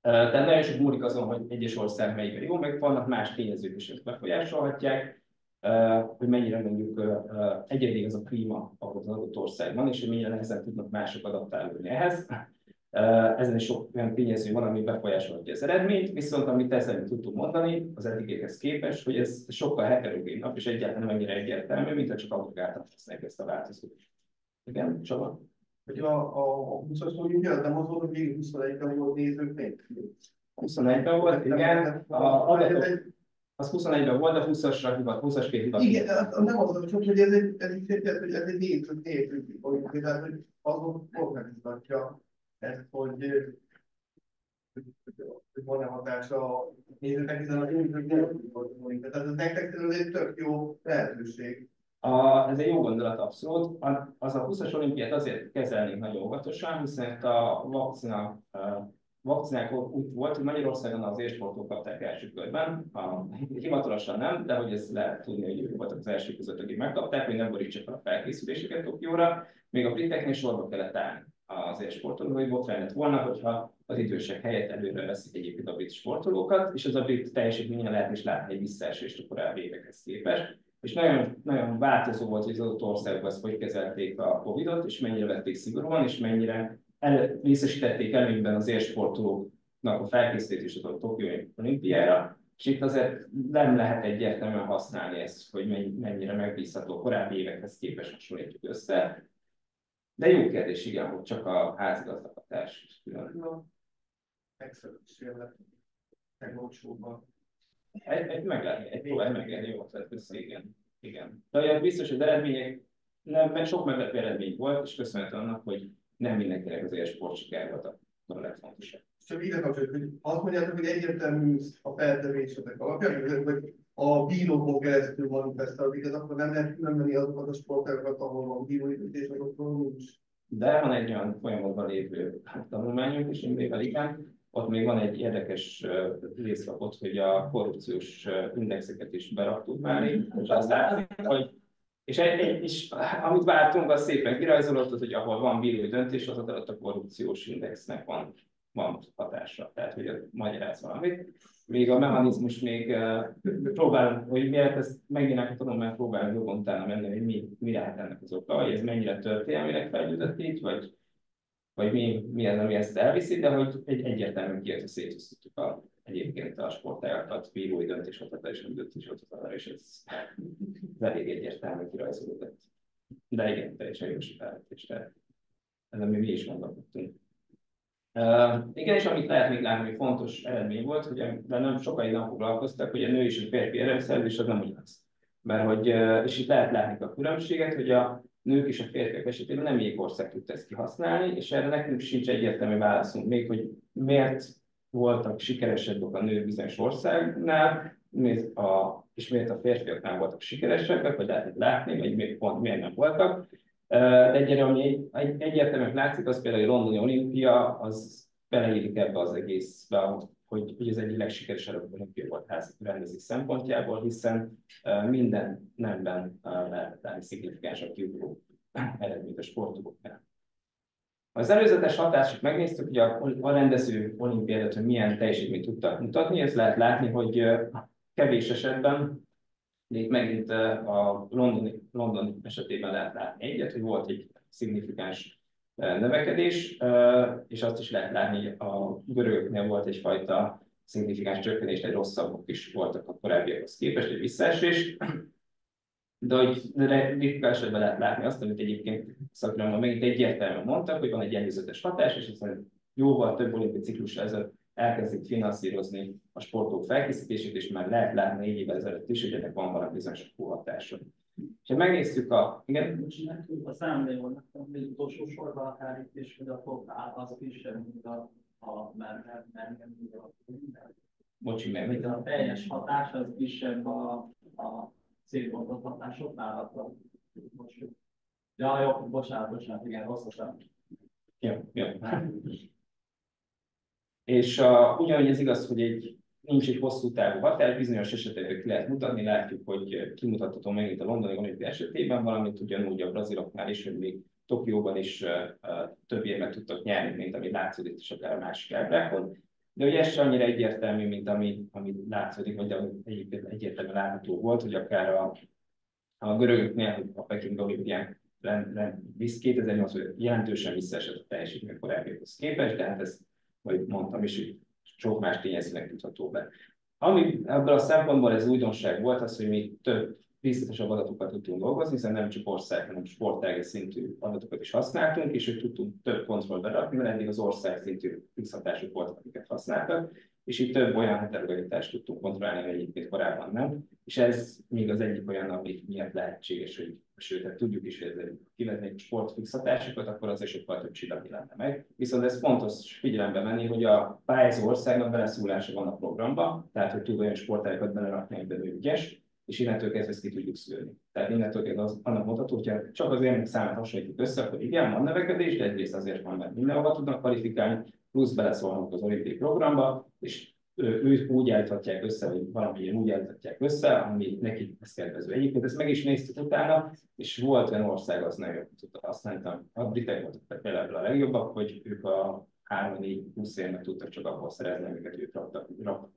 Tehát nagyon sok múlik azon, hogy egyes ország melyikben jó, meg vannak más tényezők is, ezt befolyásolhatják, hogy mennyire mondjuk egyedi az a klíma, ahol az adott országban, és hogy mennyire nehezen tudnak mások adaptálódni ehhez. Ezen is sok olyan tényező van, ami befolyásolhatja az eredményt, viszont amit ezzel tudtuk mondani, az eddigiekhez képest, hogy ez sokkal heterogénabb, és egyáltalán nem annyira egyértelmű, mint ha csak agregáltan használják ezt a változót. Igen, Csaba? Hogy a, a, a 20-as olimpia, nem az volt, hogy végig 21-ben volt nézők még? 21-ben volt, igen. A, a, az 21-ben volt, a 20-asra hivat, 20-as két hivat. Igen, nem az, csak hogy ez egy, ez egy, ez egy néző, néző, tehát hogy azon organizatja ezt, hogy, hogy van-e hatása a nézőknek, hiszen a nézők nem Tehát ez nektek egy tök jó lehetőség. A, ez egy jó gondolat abszolút. Az a 20-as olimpiát azért kezelnénk nagyon óvatosan, hiszen a vakcina, a vakcinák úgy volt, hogy Magyarországon az élsportok kapták első körben, a, hivatalosan nem, de hogy ezt lehet tudni, hogy ők voltak az első között, akik megkapták, hogy nem borítsák a felkészüléseket Tokióra, még a briteknél sorba kellett állni az élsportoló, hogy volt lett volna, hogyha az idősek helyett előre veszik egyébként a brit sportolókat, és az a brit teljesítménye lehet is látni egy visszaesést a korábbi évekhez képest. És nagyon, nagyon változó volt, hogy az adott országban hogy kezelték a Covid-ot, és mennyire vették szigorúan, és mennyire el, részesítették előnyben az élsportolóknak a felkészítését a Tokiói olimpiára, és itt azért nem lehet egyértelműen használni ezt, hogy mennyire megbízható korábbi évekhez képest hasonlítjuk össze. De jó kérdés, igen, hogy csak a házigazdagatás is külön. Legolcsóbban. Egy, egy meg lehet, egy próbál megélni, jó tehát össze, igen. igen. De olyan biztos, hogy az eredmények, nem, mert sok meglepő eredmény volt, és köszönhetően annak, hogy nem mindenkinek az éles sportsiker volt a, a legfontosabb. Csak ide kapcsolatban, hogy azt mondjátok, hogy egyértelmű a feltevésetek alapján, hogy a bírókon keresztül manifestálódik, ez akkor nem lehet menni azokat a sportágokat, ahol van bírói döntés, meg ott nincs. De van egy olyan folyamatban lévő tanulmányunk is, amivel igen, ott még van egy érdekes részlapot, hogy a korrupciós indexeket is beraktuk már, és azt látni, hogy és, egy, és amit vártunk, az szépen kirajzolódott, hogy ahol van bírói döntés, az ott a korrupciós indexnek van, van hatása. Tehát, hogy magyaráz valamit még a mechanizmus még uh, próbál, hogy miért ezt megnyilván tudom, mert próbálom jobban utána menni, hogy mi, mi lehet ennek az oka, hogy ez mennyire történelmileg fejlődött itt, vagy, vagy mi, mi az, ami ezt elviszi, de hogy egy egyértelműen kijött, hogy szétosztottuk a, egyébként a sportágakat, bírói döntéshozatal és döntéshozatal, és ez, ez elég egyértelmű kirajzolódott. De igen, teljesen jó sikerült, tehát ezen mi, mi is gondolkodtunk. Uh, igen, és amit lehet még látni, hogy fontos eredmény volt, hogy de nem sokáig nem foglalkoztak, hogy a nő és a férfi erőszerzés az nem ugyanaz. Mert hogy, és itt lehet látni a különbséget, hogy a nők és a férfiak esetében nem még ország tudta ezt kihasználni, és erre nekünk sincs egyértelmű válaszunk még, hogy miért voltak sikeresebbek a nők bizonyos országnál, miért a, és miért a férfiaknál voltak sikeresebbek, vagy lehet látni, vagy miért, pont miért nem voltak. Egyre, ami egy, egyértelműen látszik, az például a londoni olimpia, az beleillik ebbe az egészbe, hogy, hogy ez egyik legsikeresebb olimpia volt házi rendezés szempontjából, hiszen minden nemben lehet látni szignifikánsabb kiugró eredményt a sportolóknál. Az előzetes hatásot megnéztük, hogy a, a rendező olimpiádát, hogy milyen teljesítményt tudtak mutatni, ezt lehet látni, hogy kevés esetben, itt megint a London, London esetében lehet látni egyet, hogy volt egy szignifikáns növekedés, és azt is lehet látni, hogy a görögöknél volt egyfajta szignifikáns csökkenés, egy rosszabbok is voltak a korábbiakhoz képest, egy visszaesés. De hogy ritka esetben lehet látni azt, amit egyébként szakirányban megint egyértelműen mondtak, hogy van egy előzetes hatás, és aztán jóval több olimpiai ciklus ezelőtt elkezdik finanszírozni a sportok felkészítését, és már lehet látni négy évvel ezelőtt is, hogy ennek van valami bizonyos hatása. És ha megnéztük a... Igen? A számlélónak az utolsó sorban a hárítés, hogy a totál az kisebb, mint a, a mert, a Bocsi, mert mint a teljes hatás az kisebb a, a szétbontott hatásoknál, akkor most Ja, jó, bocsánat, bocsánat, igen, rosszasan. Jó, jó. És a, ugyanúgy ez igaz, hogy egy nincs egy hosszú távú hatás, bizonyos esetekben ki lehet mutatni, látjuk, hogy kimutatható megint a londoni olimpia esetében, valamint ugyanúgy a braziloknál is, hogy még Tokióban is uh, több érmet tudtak nyerni, mint ami látszódik is a másik ábrákon. De ugye ez sem annyira egyértelmű, mint ami, ami látszódik, vagy ami egyébként egyértelműen látható volt, hogy akár a, a görögöknél, a Peking olimpián 2008 jelentősen visszaesett a teljesítmény korábbiakhoz képest, de hát ez, vagy mondtam is, sok más tényezőnek tudható be. Ami ebből a szempontból ez újdonság volt, az, hogy mi több részletesebb adatokat tudtunk dolgozni, hiszen nem csak ország, hanem sportági szintű adatokat is használtunk, és hogy tudtunk több kontroll berakni, mert eddig az ország szintű fixhatások voltak, amiket használtak, és itt több olyan heterogenitást tudtunk kontrollálni, hogy egyébként korábban nem, és ez még az egyik olyan, ami miatt lehetséges, hogy sőt, tehát tudjuk is, hogy kivetnék sportfixatásokat, akkor az is sokkal több csillagi lenne meg. Viszont ez fontos figyelembe venni, hogy a pályázó országnak beleszólása van a programba, tehát hogy tud olyan sportágokat belerakni, amiben ő ügyes, és innentől kezdve ezt ki tudjuk szülni. Tehát innentől kezdve az, annak mondható, hogyha csak az érmek számát hasonlítjuk össze, akkor igen, van növekedés, de egyrészt azért van, mert mindenhova tudnak kvalifikálni, plusz beleszólnak az olimpiai programba, és ők úgy állíthatják össze, vagy valamilyen úgy állíthatják össze, ami nekik ez kedvező. Egyébként ezt meg is néztük utána, és volt olyan ország, az nagyon tudta használni, a britek voltak például a legjobbak, hogy ők a 3-4-20 évnek tudtak csak abból szerezni, amiket ők raktak, rak,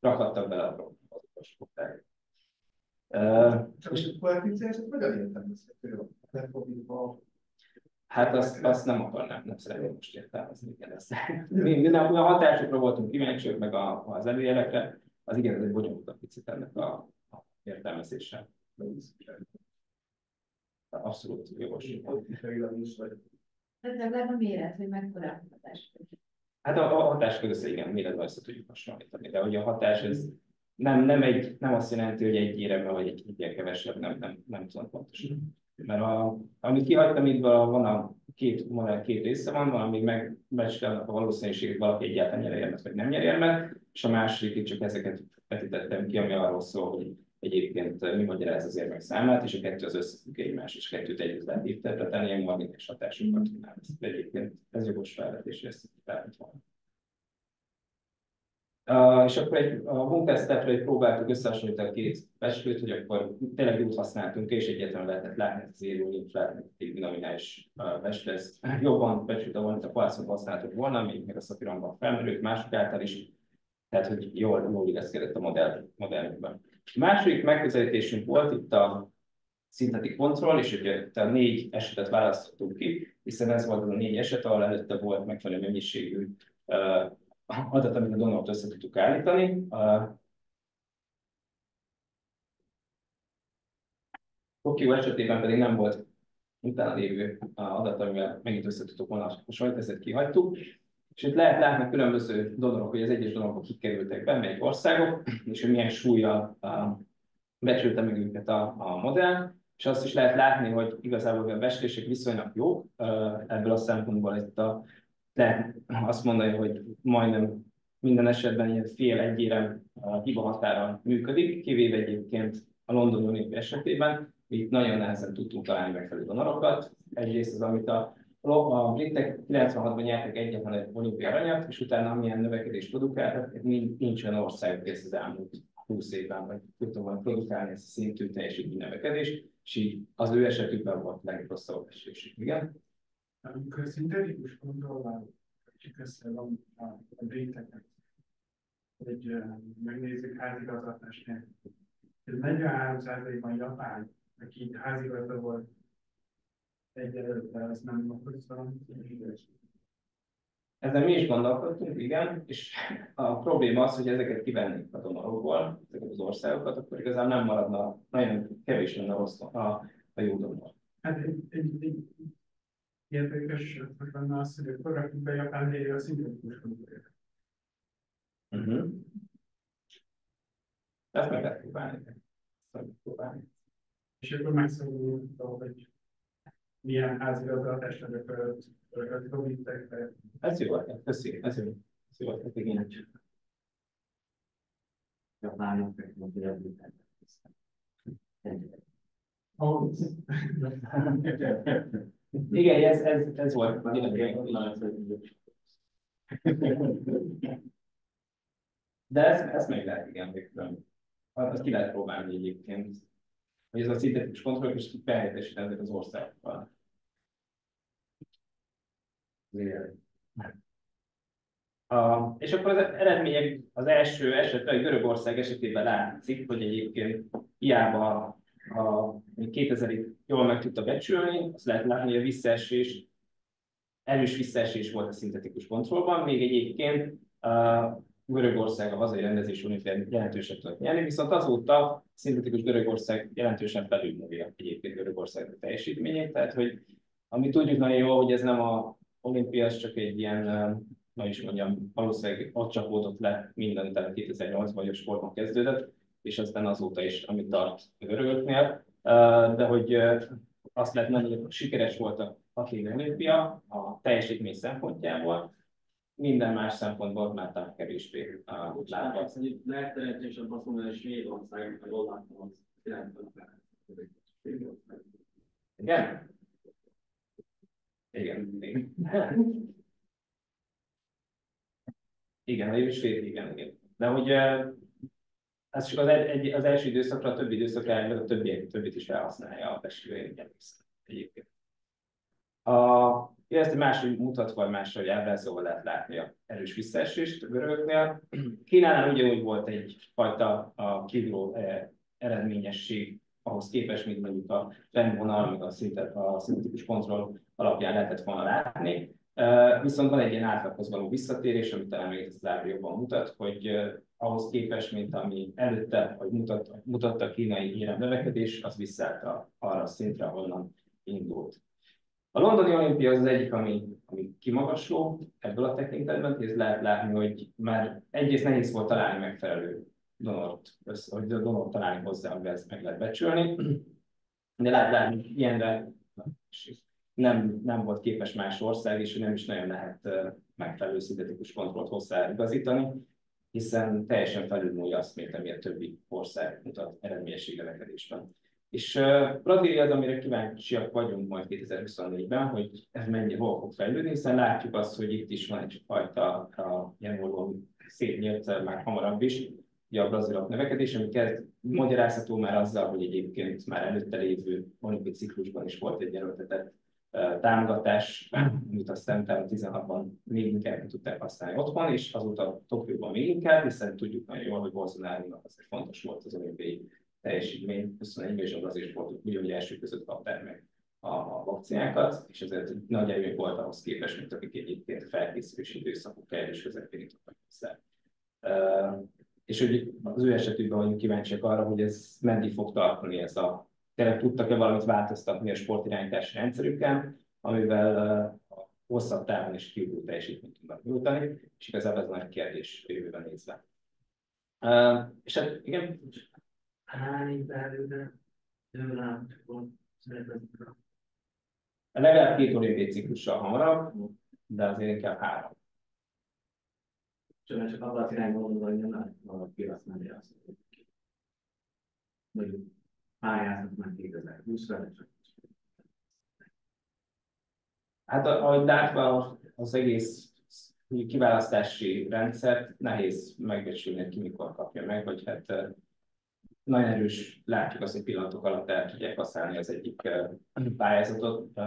rakhattak bele a sportágra. Uh, és a koeficiens, hogyan értelmezhető? Hát azt, azt nem akarnám, nem szeretném most értelmezni, igen. Ezt. Minden a hatásokra voltunk kíváncsiak, meg a, az előjelekre, az igen, ez egy bonyolultabb picit ennek a, a értelmezése. Abszolút jogos. Tehát legalább a méret, hogy mekkora a hatás. Hát a, a hatás össze igen, méretben össze tudjuk hasonlítani, de hogy a hatás ez nem, nem, egy, nem azt jelenti, hogy egy éremben vagy egy ilyen kevesebb, nem, nem, nem tudom pontosan. Mert a, amit kihagytam, itt van a két modell két része van, valami megbecsülnek a valószínűséget, valaki egyáltalán nyer érmet, vagy nem nyer érmet, és a másik itt csak ezeket vetítettem ki, ami arról szól, hogy egyébként mi magyaráz az érmek számát, és a kettő az összefügg egymás, és kettőt együtt lehet interpretálni, ilyen marginális hatásokat tudnám. Egyébként ez jogos felvetés, ezt lehet volna. És akkor egy, a munkáztatásra próbáltuk összehasonlítani a két becslőt, hogy akkor tényleg jót használtunk, és egyetlen lehetett látni az érő infláció nominális becslő. Ez jobban becsült, amit a piacon használtuk volna, még meg a szakiramban felmerült, mások által is, tehát hogy jól, jól illeszkedett a modell, modellünkben. A második megközelítésünk volt itt a szintetik kontroll, és ugye a négy esetet választottunk ki, hiszen ez volt az a négy eset, ahol előtte volt megfelelő mennyiségű uh, adat, amit a donort össze tudtuk állítani. Tokió esetében pedig nem volt utána lévő adat, amivel megint össze tudtuk volna hasonlítani, ezt kihagytuk. És itt lehet látni különböző donorok, hogy az egyes donorok kik kerültek be, melyik országok, és hogy milyen súlya becsülte meg őket a, a modell, és azt is lehet látni, hogy igazából a becslések viszonylag jók, ebből a szempontból itt a lehet azt mondani, hogy majdnem minden esetben ilyen fél egy érem hiba határa működik, kivéve egyébként a London olimpia esetében, itt nagyon nehezen tudtunk találni megfelelő donorokat. Egyrészt az, amit a, a britek 96-ban nyertek egyetlen egy olimpia aranyat, és utána amilyen növekedést produkáltak, nincs olyan ország, ezt az elmúlt 20 évben, vagy tudtam volna produkálni ezt a szintű teljesítmény növekedést, és így az ő esetükben volt legrosszabb esés. Igen? Amikor szintetikus kontrollál van a, a briteknek, hogy megnézzük házigazgatás nélkül. Ez 43%-ban Japán, aki házigazda volt egy előtte, ez nem okoz valami Ezen mi is gondolkodtunk, igen, és a probléma az, hogy ezeket kivennék a donorokból, ezeket az országokat, akkor igazán nem maradna, nagyon kevés lenne rossz a, a jó donor. Hát egy, egy, egy érdekes lenne az, hogy akkor rakjuk be Japán helyére a szintetikus kontrollját. Uh-huh. Ezt meg lehet próbálni. próbálni. És akkor megszabadulunk, hogy milyen házigazgatást vittek be. Ez jó köszi, ez jó. Ez jó ötlet, igen. Japánok meg Igen, ez, ez, ez volt. De ezt, ezt meg lehet, igen, végül. Azt ki lehet próbálni egyébként. Hogy ez a szintetikus kontroll, és felhelyettesíteni ezek az országokkal. A, és akkor az eredmények az első esetben, Görögország esetében látszik, hogy egyébként hiába a 2000-ig jól meg tudta becsülni, azt lehet látni, hogy a visszaesés, erős visszaesés volt a szintetikus kontrollban, még egyébként a Görögország a hazai rendezés olimpián jelentősebb tudott nyerni, viszont azóta szintetikus Görögország jelentősen felülmúlja egyébként Görögország teljesítményét, tehát hogy ami tudjuk nagyon jól, hogy ez nem a olimpia, ez csak egy ilyen, na is mondjam, valószínűleg ott csapódott le minden, utána 2008-ban, hogy a sportban kezdődött, és aztán azóta is, amit tart görögöknél, de hogy azt lehet mondani, hogy sikeres volt a Atén olimpia a teljesítmény szempontjából, minden más szempontból már talán kevésbé látva. Lehet szerencsésebb azt mondani, hogy Svédország, láttam, az 90 Igen? Igen. Igen, a svéd, igen, igen. De hogy ez csak az, egy, az első időszakra, a többi időszakra, a többi, többit is felhasználja a pesgő egyébként. A, ezt máshogy mutatva, máshogy ábrázolva lehet látni a erős visszaesést a görögöknél. Kínánál ugyanúgy volt egyfajta a kívüló eh, eredményesség ahhoz képest, mint mondjuk a rendvonal, meg a, szintet, a szintetikus kontroll alapján lehetett volna látni. Uh, viszont van egy ilyen átlaghoz való visszatérés, amit talán még az jobban mutat, hogy uh, ahhoz képest, mint ami előtte, hogy mutatta, mutatta a kínai érem növekedés, az visszállt arra a szintre, ahonnan indult. A londoni olimpia az egyik, ami, ami kimagasló ebből a tekintetben, és lehet látni, hogy már egyrészt nehéz volt találni megfelelő donort, hogy a donort találni hozzá, hogy ezt meg lehet becsülni, de lehet látni, ilyenre nem, nem volt képes más ország, és nem is nagyon lehet megfelelő szintetikus kontrollt hozzáigazítani, hiszen teljesen felülmúlja azt, mint ami a többi ország mutat eredményesség növekedésben. És uh, Brazília az, amire kíváncsiak vagyunk majd 2024-ben, hogy ez mennyi hol fog fejlődni, hiszen látjuk azt, hogy itt is van egyfajta a ilyen szétnyílt már hamarabb is, ugye a brazilok növekedés, ami kezd magyarázható már azzal, hogy egyébként már előtte lévő olimpiai ciklusban is volt egy jelöltetett támogatás, amit aztán 16-ban még inkább tudták használni otthon, és azóta Tokióban még inkább, hiszen tudjuk nagyon jól, hogy Bolsonaro az fontos volt az olimpiai teljesítmény, 21 és az is volt, ugyanúgy első között kapták meg a vakcinákat, és ezért nagy előny volt ahhoz képest, mint akik egyébként felkészülési időszakok erős közepén tudtak vissza. És hogy az ő esetükben vagyunk kíváncsiak arra, hogy ez meddig fog tartani ez a tényleg tudtak-e valamit változtatni a sportirányítási rendszerükkel, amivel a hosszabb távon is kívül teljesítményt tudnak nyújtani, és igazából ez nagy kérdés a jövőben nézve. Uh, és hát igen, hány belőle Legalább két olimpiai ciklussal hamarabb, de azért inkább három. Csak csak abban az irányban mondom, hogy nem lehet kihasználni azt. Mondjuk pályázat már 2020-ra, csak Hát ahogy látva az egész kiválasztási rendszert nehéz megbecsülni, ki mikor kapja meg, vagy hát nagyon erős, látjuk azt, hogy pillanatok alatt el tudják használni az egyik pályázatot,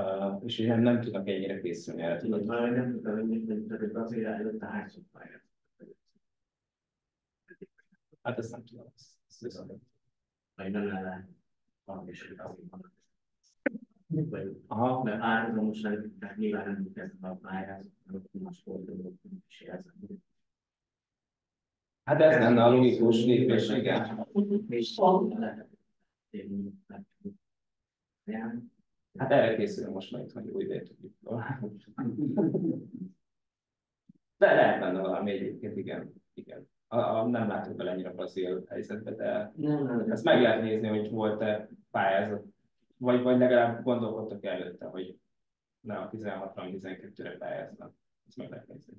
és nem, nem tudnak ennyire készülni erre. Tudod, már nem tudtam, hogy hogy azért előtt a hányszor pályázat. Hát ezt nem tudom. Ezt, ezt. Vagy nem lenne valami Aha, mert árulóság, tehát nyilván nem kezdeni a pályázat, mert a sportolók is jelzni. hát ez lenne a logikus lépés, igen. És. Hát erre készülünk most majd, hogy idejét tudjuk. De lehet benne valami egyébként, igen. igen. A, a, nem látok bele ennyire brazil helyzetbe, de Nem, nem, ezt meg lehet nézni, hogy volt-e pályázat, vagy, vagy legalább gondolkodtak előtte, hogy ne a 16-12-re pályáznak. Ezt meg lehet nézni.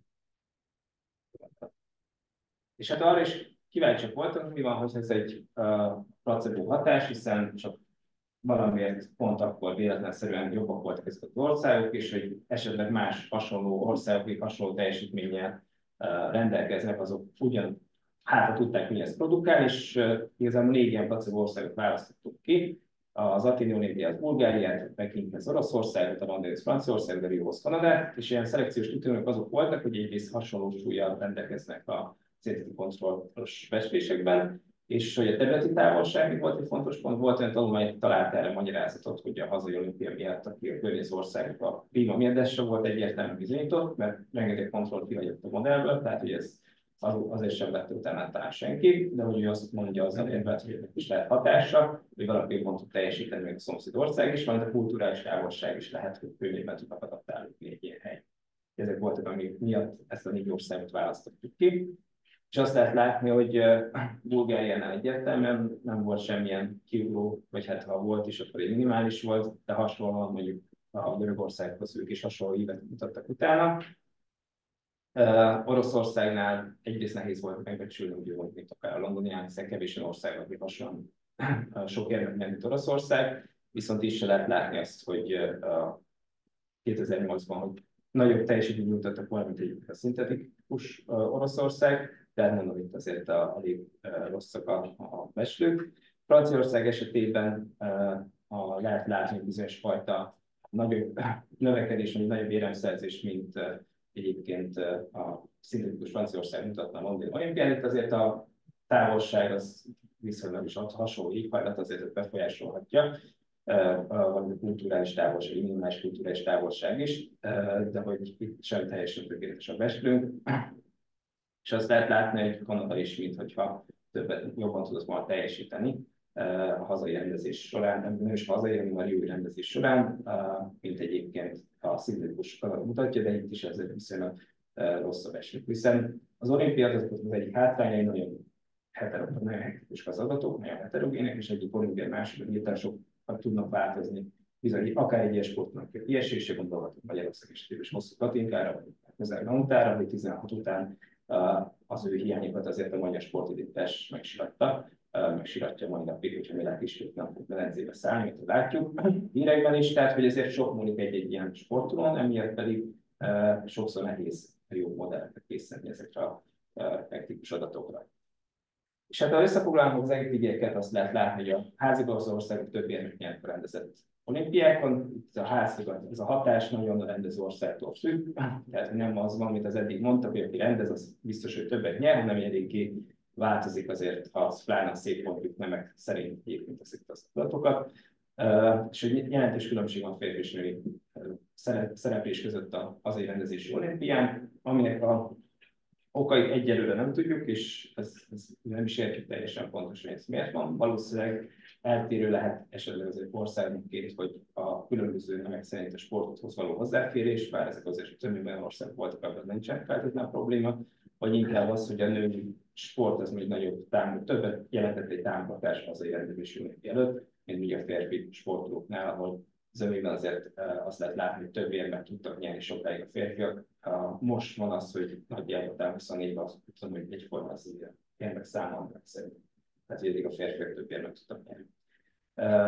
És hát arra is kíváncsiak voltunk, mi van, hogy ez egy uh, placebo hatás, hiszen csak valamiért pont akkor véletlenszerűen jobbak voltak ezek az országok, és hogy esetleg más hasonló országok, akik hasonló teljesítménnyel rendelkeznek, azok ugyan hátra tudták mi ezt produkálni, és igazából négy ilyen placebo országot választottuk ki. Az Athénium az Bulgáriát, Peking az Oroszországot, a az Franciaország, a Rio Kanadát, és ilyen szelekciós kritériumok azok voltak, hogy egyrészt hasonló súlyjal rendelkeznek a szinteti kontrollos vestésekben, és hogy a területi távolság volt egy fontos pont, volt olyan tanulmány, hogy talált erre magyarázatot, hogy a hazai olimpia miatt, aki a környező országok a klíma miatt, de ez sem volt egyértelmű bizonyított, mert rengeteg kontroll kihagyott a modellből, tehát hogy ez az, azért sem vette utána talán senki, de hogy ő azt mondja az érvet, hogy ennek is lehet hatása, hogy valaki jobban tud teljesíteni, még a szomszéd ország is, van, de kulturális távolság is lehet, hogy könnyebben tudnak adaptálni egy ilyen hely. Ezek voltak, amik miatt ezt a négy országot választottuk ki. És azt lehet látni, hogy Bulgáriánál egyértelműen nem volt semmilyen kiugró, vagy hát ha volt is, akkor egy minimális volt, de hasonlóan mondjuk a Görögországhoz ők is hasonló évet mutattak utána. Uh, Oroszországnál egyrészt nehéz volt megbecsülni, hogy mint akár a londonián, hiszen kevés ország, aki hasonlóan sok érmet mint Oroszország, viszont is se lehet látni azt, hogy uh, 2008-ban hogy nagyobb teljesítményt nyújtottak volna, mint egy szintetikus uh, Oroszország, de hát mondom, itt azért a, elég rosszak a, a meslők. Franciaország esetében a, lehet látni bizonyos fajta nagyobb növekedés, vagy nagyobb éremszerzés, mint egyébként a szintetikus Franciaország mutatna London olimpián. Azért a távolság az viszonylag is hasonló éghajlat, azért befolyásolhatja, a kulturális távolság, minimális kulturális távolság is, de hogy itt sem teljesen tökéletes a beszélünk. És azt lehet látni, hogy Kanada is, mint hogyha többet jobban tudott volna teljesíteni a hazai rendezés során, nem is hazai, hanem a Rio rendezés során, mint egyébként a szintetikus mutatja, de itt is ez egy viszonylag rosszabb esik. Hiszen az olimpia az, egyik hátrányai nagyon heterogén, nagyon hektikus az adatok, nagyon heterogének, és egyik olimpia másik, hirtelen sokat tudnak változni. Bizony, akár egy sportnak kiesésre gondolhatunk Magyarország is hosszú Katinkára, vagy közel Nautára, vagy 16 után az ő hiányokat azért a magyar sportidítás megsiratta megsiratja mai napig, hogyha mi is fog medencébe szállni, mint látjuk hírekben is, tehát hogy ezért sok múlik egy-egy ilyen sportolón, emiatt pedig sokszor nehéz jó modelleket készíteni ezekre a uh, technikus adatokra. És hát ha összefoglalom az egészségeket, azt lehet látni, hogy a házigazda országok több érmet nyert rendezett olimpiákon, ez a ház, ez a hatás nagyon a rendező országtól függ, tehát nem az van, amit az eddig mondtak, hogy aki rendez, az biztos, hogy többet nyer, hanem eléggé változik azért, ha az pláne a szép pontjuk nemek szerint egyébként teszik az adatokat. És hogy jelentős különbség van férfi és női szereplés között a hazai rendezési olimpián, aminek a okait egyelőre nem tudjuk, és ez, ez nem is értjük teljesen pontosan, hogy ez miért van. Valószínűleg eltérő lehet esetleg az egy országonként, hogy a különböző nemek szerint a sporthoz való hozzáférés, bár ezek azért többnyire ország voltak, abban nincsen feltétlenül probléma, vagy inkább az, hogy a női sport az még nagyobb támog, többet jelentett egy támogatás az rendezvési előtt, mint mi a férfi sportolóknál, ahol zömében azért azt lehet látni, hogy több érmet tudtak nyerni sokáig a férfiak. Most van az, hogy nagyjából talán 24 azt tudom, hogy egyforma az érmek száma szerint. Tehát, eddig a férfiak több érmet tudtak nyerni.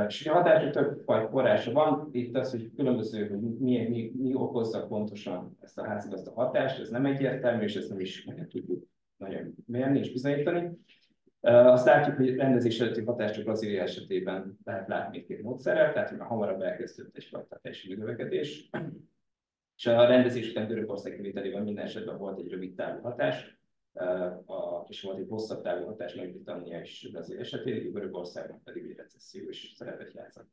És a hatások több fajta forrása van. Itt az, hogy különböző, hogy mi, mi, mi okozza pontosan ezt a házigazda hatást, ez nem egyértelmű, és ezt nem is tudjuk nagyon mérni és bizonyítani. Azt látjuk, hogy rendezés előtti hatás csak Brazília esetében lehet látni két módszerrel, tehát hogy hamarabb elkezdődött egyfajta teljesítő növekedés, és a rendezés után Görögország kivételében minden esetben volt egy rövid távú hatás, és volt egy hosszabb távú hatás Nagy-Britannia és Brazília esetén, Görögországban pedig egy recesszió is szerepet játszott.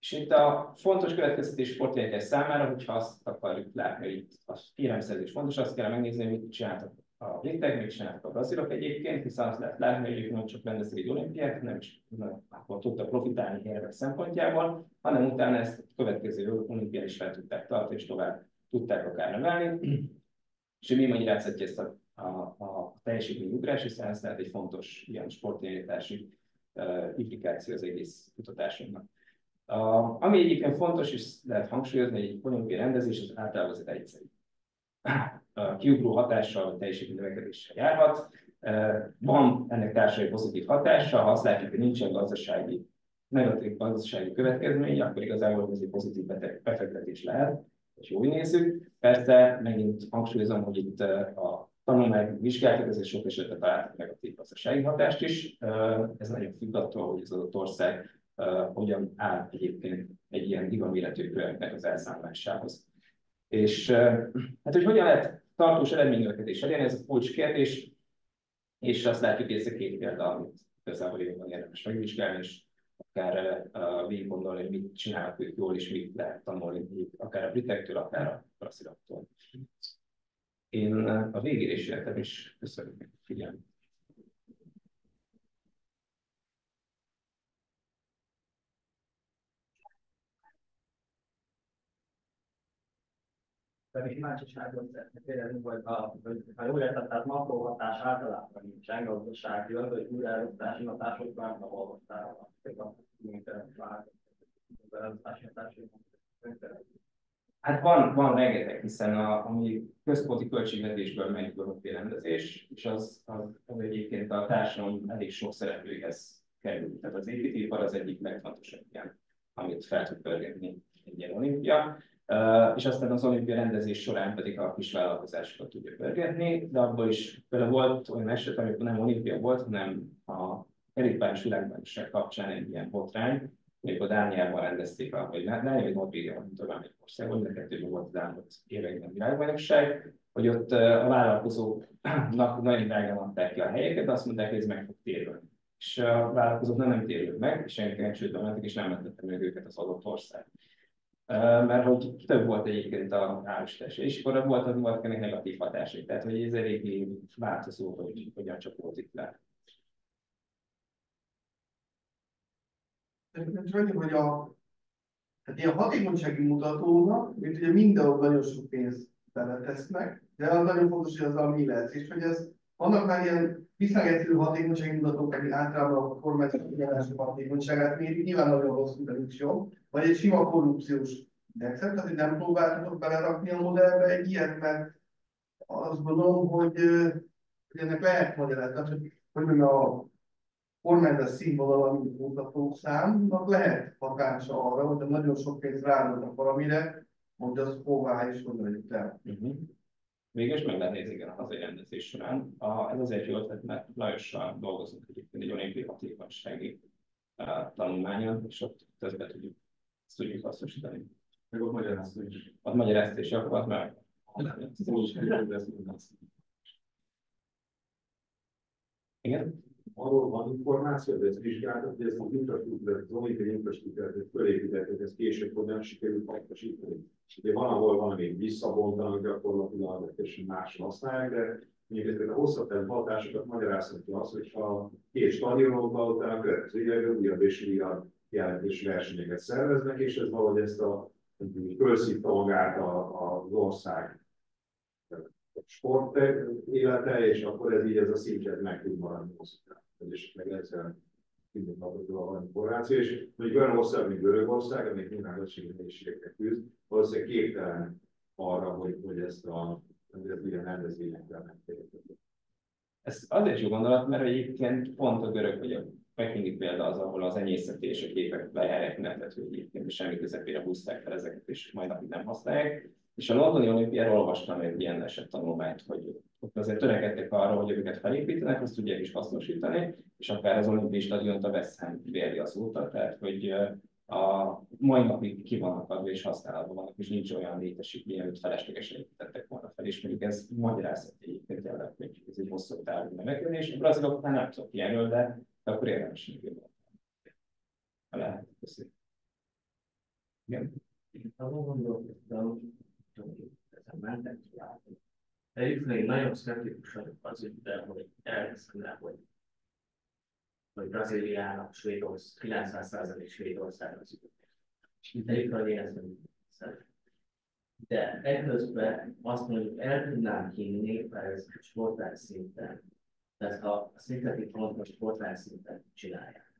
És itt a fontos következtetés sportjegyek számára, hogyha azt akarjuk látni, hogy itt a híremszerzés fontos, azt kell megnézni, hogy mit csináltak a britek, mit csináltak a brazilok egyébként, hiszen azt lehet látni, hogy ők nem csak rendezték egy olimpiát, nem is akkor tudtak profitálni érvek szempontjából, hanem utána ezt a következő olimpián is fel tudták tartani, és tovább tudták akár növelni. És mi magyarázhatja ezt a, a, a teljesítményugrás, hiszen ez lehet egy fontos ilyen sportirányítási uh, implikáció az egész kutatásunknak. A, ami egyébként fontos, és lehet hangsúlyozni, hogy egy olimpiai rendezés az általában az egyszerű. Kiugró hatással vagy teljesítmény növekedéssel járhat. Van ennek társadalmi pozitív hatása, ha azt látjuk, hogy nincsen gazdasági, negatív gazdasági következmény, akkor igazából ez egy pozitív befektetés lehet, és jó nézzük. Persze megint hangsúlyozom, hogy itt a tanulmány vizsgáltak, ezért sok esetben találtak negatív gazdasági hatást is. Ez nagyon függ attól, hogy az adott ország hogyan áll egyébként egy ilyen gigaméretű projektnek az elszámolásához. És hát, hogy hogyan lehet tartós eredménynövekedés elérni, ez a kulcs kérdés, és azt látjuk, hogy ez a két példa, amit igazából jobban érdemes megvizsgálni, és akár uh, végig gondolni, hogy mit csinálnak ők jól, és mit lehet tanulni, akár a britektől, akár a brazilaktól. Én a végére is és köszönöm figyelmet. De mi kíváncsiságot kérdezni, hogy ha, ha jól értem, tehát makrohatás általában nincsen gazdasági, hogy újraelosztási hatásokban nem olvastál Hát van, van rengeteg, hiszen a, ami központi költségvetésből megy a rendezés, és az, az, az egyébként a társadalom elég sok szereplőhez kerül. Tehát az építőipar az egyik legfontosabb ilyen, amit fel tud pörgetni egy ilyen olimpia és aztán az olimpia rendezés során pedig a kis vállalkozásokat tudja pörgetni, de abból is például volt olyan eset, amikor nem olimpia volt, hanem a kerékpáros világbajnokság kapcsán egy ilyen botrány, amikor Dániában rendezték, a, vagy Dániel vagy Norvégia, nem tudom, egy országban, de kettőben volt az elmúlt években világbajnokság, hogy ott a vállalkozóknak nagyon drágán adták ki a helyeket, de azt mondták, hogy ez meg fog térülni. És a vállalkozók nem, nem térült meg, és senki nem mentek, és nem mentette meg őket az adott ország mert hogy több volt egyébként a árusítás, és akkor volt az volt ennek negatív hatásai, tehát hogy ez eléggé változó, hogy hogyan csapódik le. Csak annyi, hogy a hát ilyen hatékonysági mutatónak, mint ugye mindenhol nagyon sok pénzt beletesznek, de az nagyon fontos, hogy az a mi lesz, és hogy ez vannak már ilyen egyszerű hatékonysági mutatók, ami általában a kormányzati hatékonyságát mérik, nyilván nagyon rossz, de nincs jó, vagy egy sima korrupciós indexet, tehát nem próbáltatok belerakni a modellbe egy ilyet, mert azt gondolom, hogy, hogy ennek lehet magyarázat, hogy, hogy a kormányzat színvonal, amit mutató számnak lehet hatása arra, hogy nagyon sok pénzt ráadnak valamire, hogy az hová és honnan jut. Uh-huh. Végül is meg lehet nézni igen, a hazai rendezés során. A, ez azért jó ötlet, mert Lajossal dolgozunk egyébként egy olimpiai hatékonysági uh, tanulmányon, és ott közben tudjuk, ezt tudjuk hasznosítani. Meg ott magyarázta is. Ott magyarázta is, akkor meg. Igen? Arról van információ, hogy ezt vizsgáltak, hogy ezt az infrastruktúrát, az olimpiai infrastruktúrát, ezt fölépítettek, ezt később hogyan sikerült hasznosítani. Ugye van, ahol van, még visszabontanak gyakorlatilag, és más használják, de még ezeket a hosszabb távú hatásokat magyarázhatja az, hogyha két stadionokban utána a következő években újabb és újabb jelentős versenyeket szerveznek, és ez valahogy ezt a fölszívta magát az ország sport élete, és akkor ez így ez a szintje meg tud maradni hosszú is meg ezzel indítható a információ, és mondjuk olyan ország, mint Görögország, amelyik nyilván nehézségekkel küzd, valószínűleg képtelen arra, hogy, hogy ezt a ilyen rendezvényekkel megtéríteni. Ez azért jó gondolat, mert egyébként pont a görög, vagy a pekingi példa az, ahol az enyészeti és a képek lejárják netet, hogy egyébként semmi közepére húzták fel ezeket, és majd napig nem használják. És a londoni olimpiáról olvastam egy ilyen eset tanulmányt, hogy ott azért törekedtek arra, hogy amiket felépítenek, azt tudják is hasznosítani, és akár az olimpiai stadiont a West vérdi azóta, tehát hogy a mai napig ki vannak adva és használatban vannak, és nincs olyan létesítmény, amit feleslegesen építettek volna fel, és mondjuk ez magyarázat egyébként tényleg, hogy ez egy hosszabb távú növekedés. A braziloknál nem tudok ilyenről, de, de akkor érdemes Ha lehet, köszönöm. Igen. Azon gondolkodtam, hogy ezen mentek látni. Egyébként nagyon szkeptikus vagyok az ügyben, hogy elhiszem le, hogy hogy Brazíliának Svédország, 90% Svédország az ügy. Egyébként én ezt szeretem. De ekközben azt mondjuk el tudnám hinni, mert ez sportág szinten, tehát ha a szintetik fontos sportág szinten csinálják.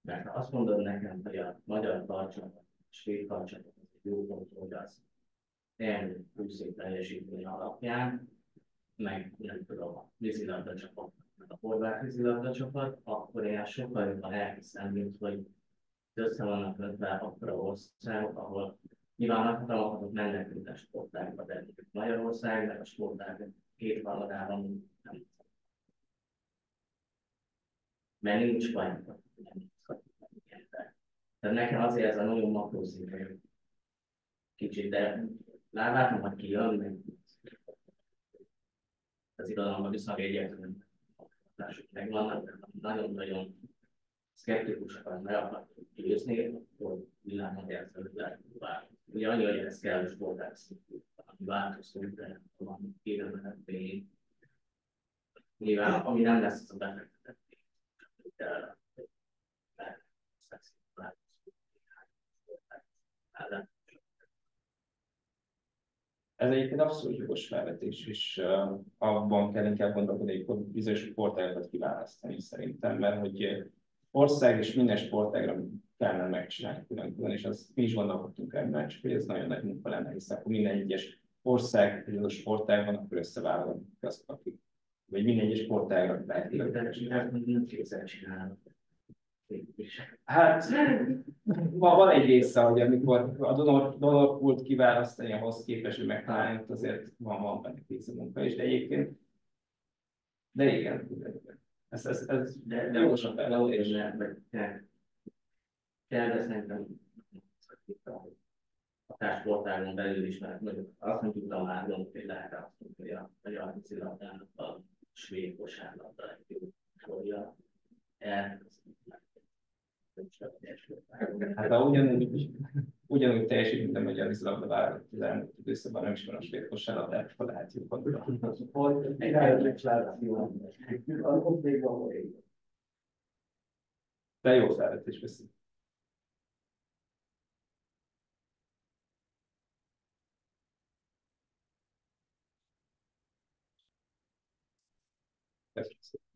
Mert ha azt mondod nekem, hogy a magyar tartsanak, a svéd tartsanak, az egy jó pont, hogy az elmúlt 20 év teljesítmény alapján, meg nem tudom, vízilabda csapat, meg a horvát vízilabda csapat, akkor én sokkal jobban elhiszem, mint hogy össze vannak kötve akkor a országok, ahol nyilván a hatalmakat mennek minden sportágba, de Magyarország, meg a sportág két valadában nem mert nincs baj, Tehát nekem azért ez a nagyon makrószintű kicsit, de hogy ki meg az irodalomban viszonylag egyértelműen hatások megvannak, nagyon-nagyon szkeptikusokat meg akartuk győzni, hogy világon érzelőleg Ugye annyi, hogy ez kell, és sporták ami változtunk, de van kéremetén. Nyilván, ami nem lesz, az a befektetés. De, de, Ez egyébként abszolút jogos felvetés, és uh, abban kell inkább gondolkodni, hogy bizonyos sportágokat kiválasztani szerintem, mert hogy ország és minden sportágra kellene megcsinálni külön-külön, és az mi is gondolkodtunk ebben, csak hogy ez nagyon nagy munka lenne, hiszen akkor minden egyes ország, egy a sportágban, akkor összevállalunk azt, akik, vagy minden egyes sportágra lehet. Nem kézzel csinálnak. Hát van, van egy része, hogy amikor a donor, donor pult kiválasztani, ahhoz képest, hogy megtalálni, ott azért van, van benne kész munka is, de egyébként, de igen, ez, ez, ez de, de most a felelős, meg terve szerintem a társportágon belül is, mert azt nem tudtam hogy lehet azt mondani, hogy a magyar vízilabdának a svéd kosárlabda jó el, Hát ha ugyanúgy, ugyanúgy teljesít, mint a magyar vízilabda válogatott az elmúlt időszakban, nem ismer a svéd kosárlabdát, ha lehet jó De jó felvetés veszik. Köszönöm.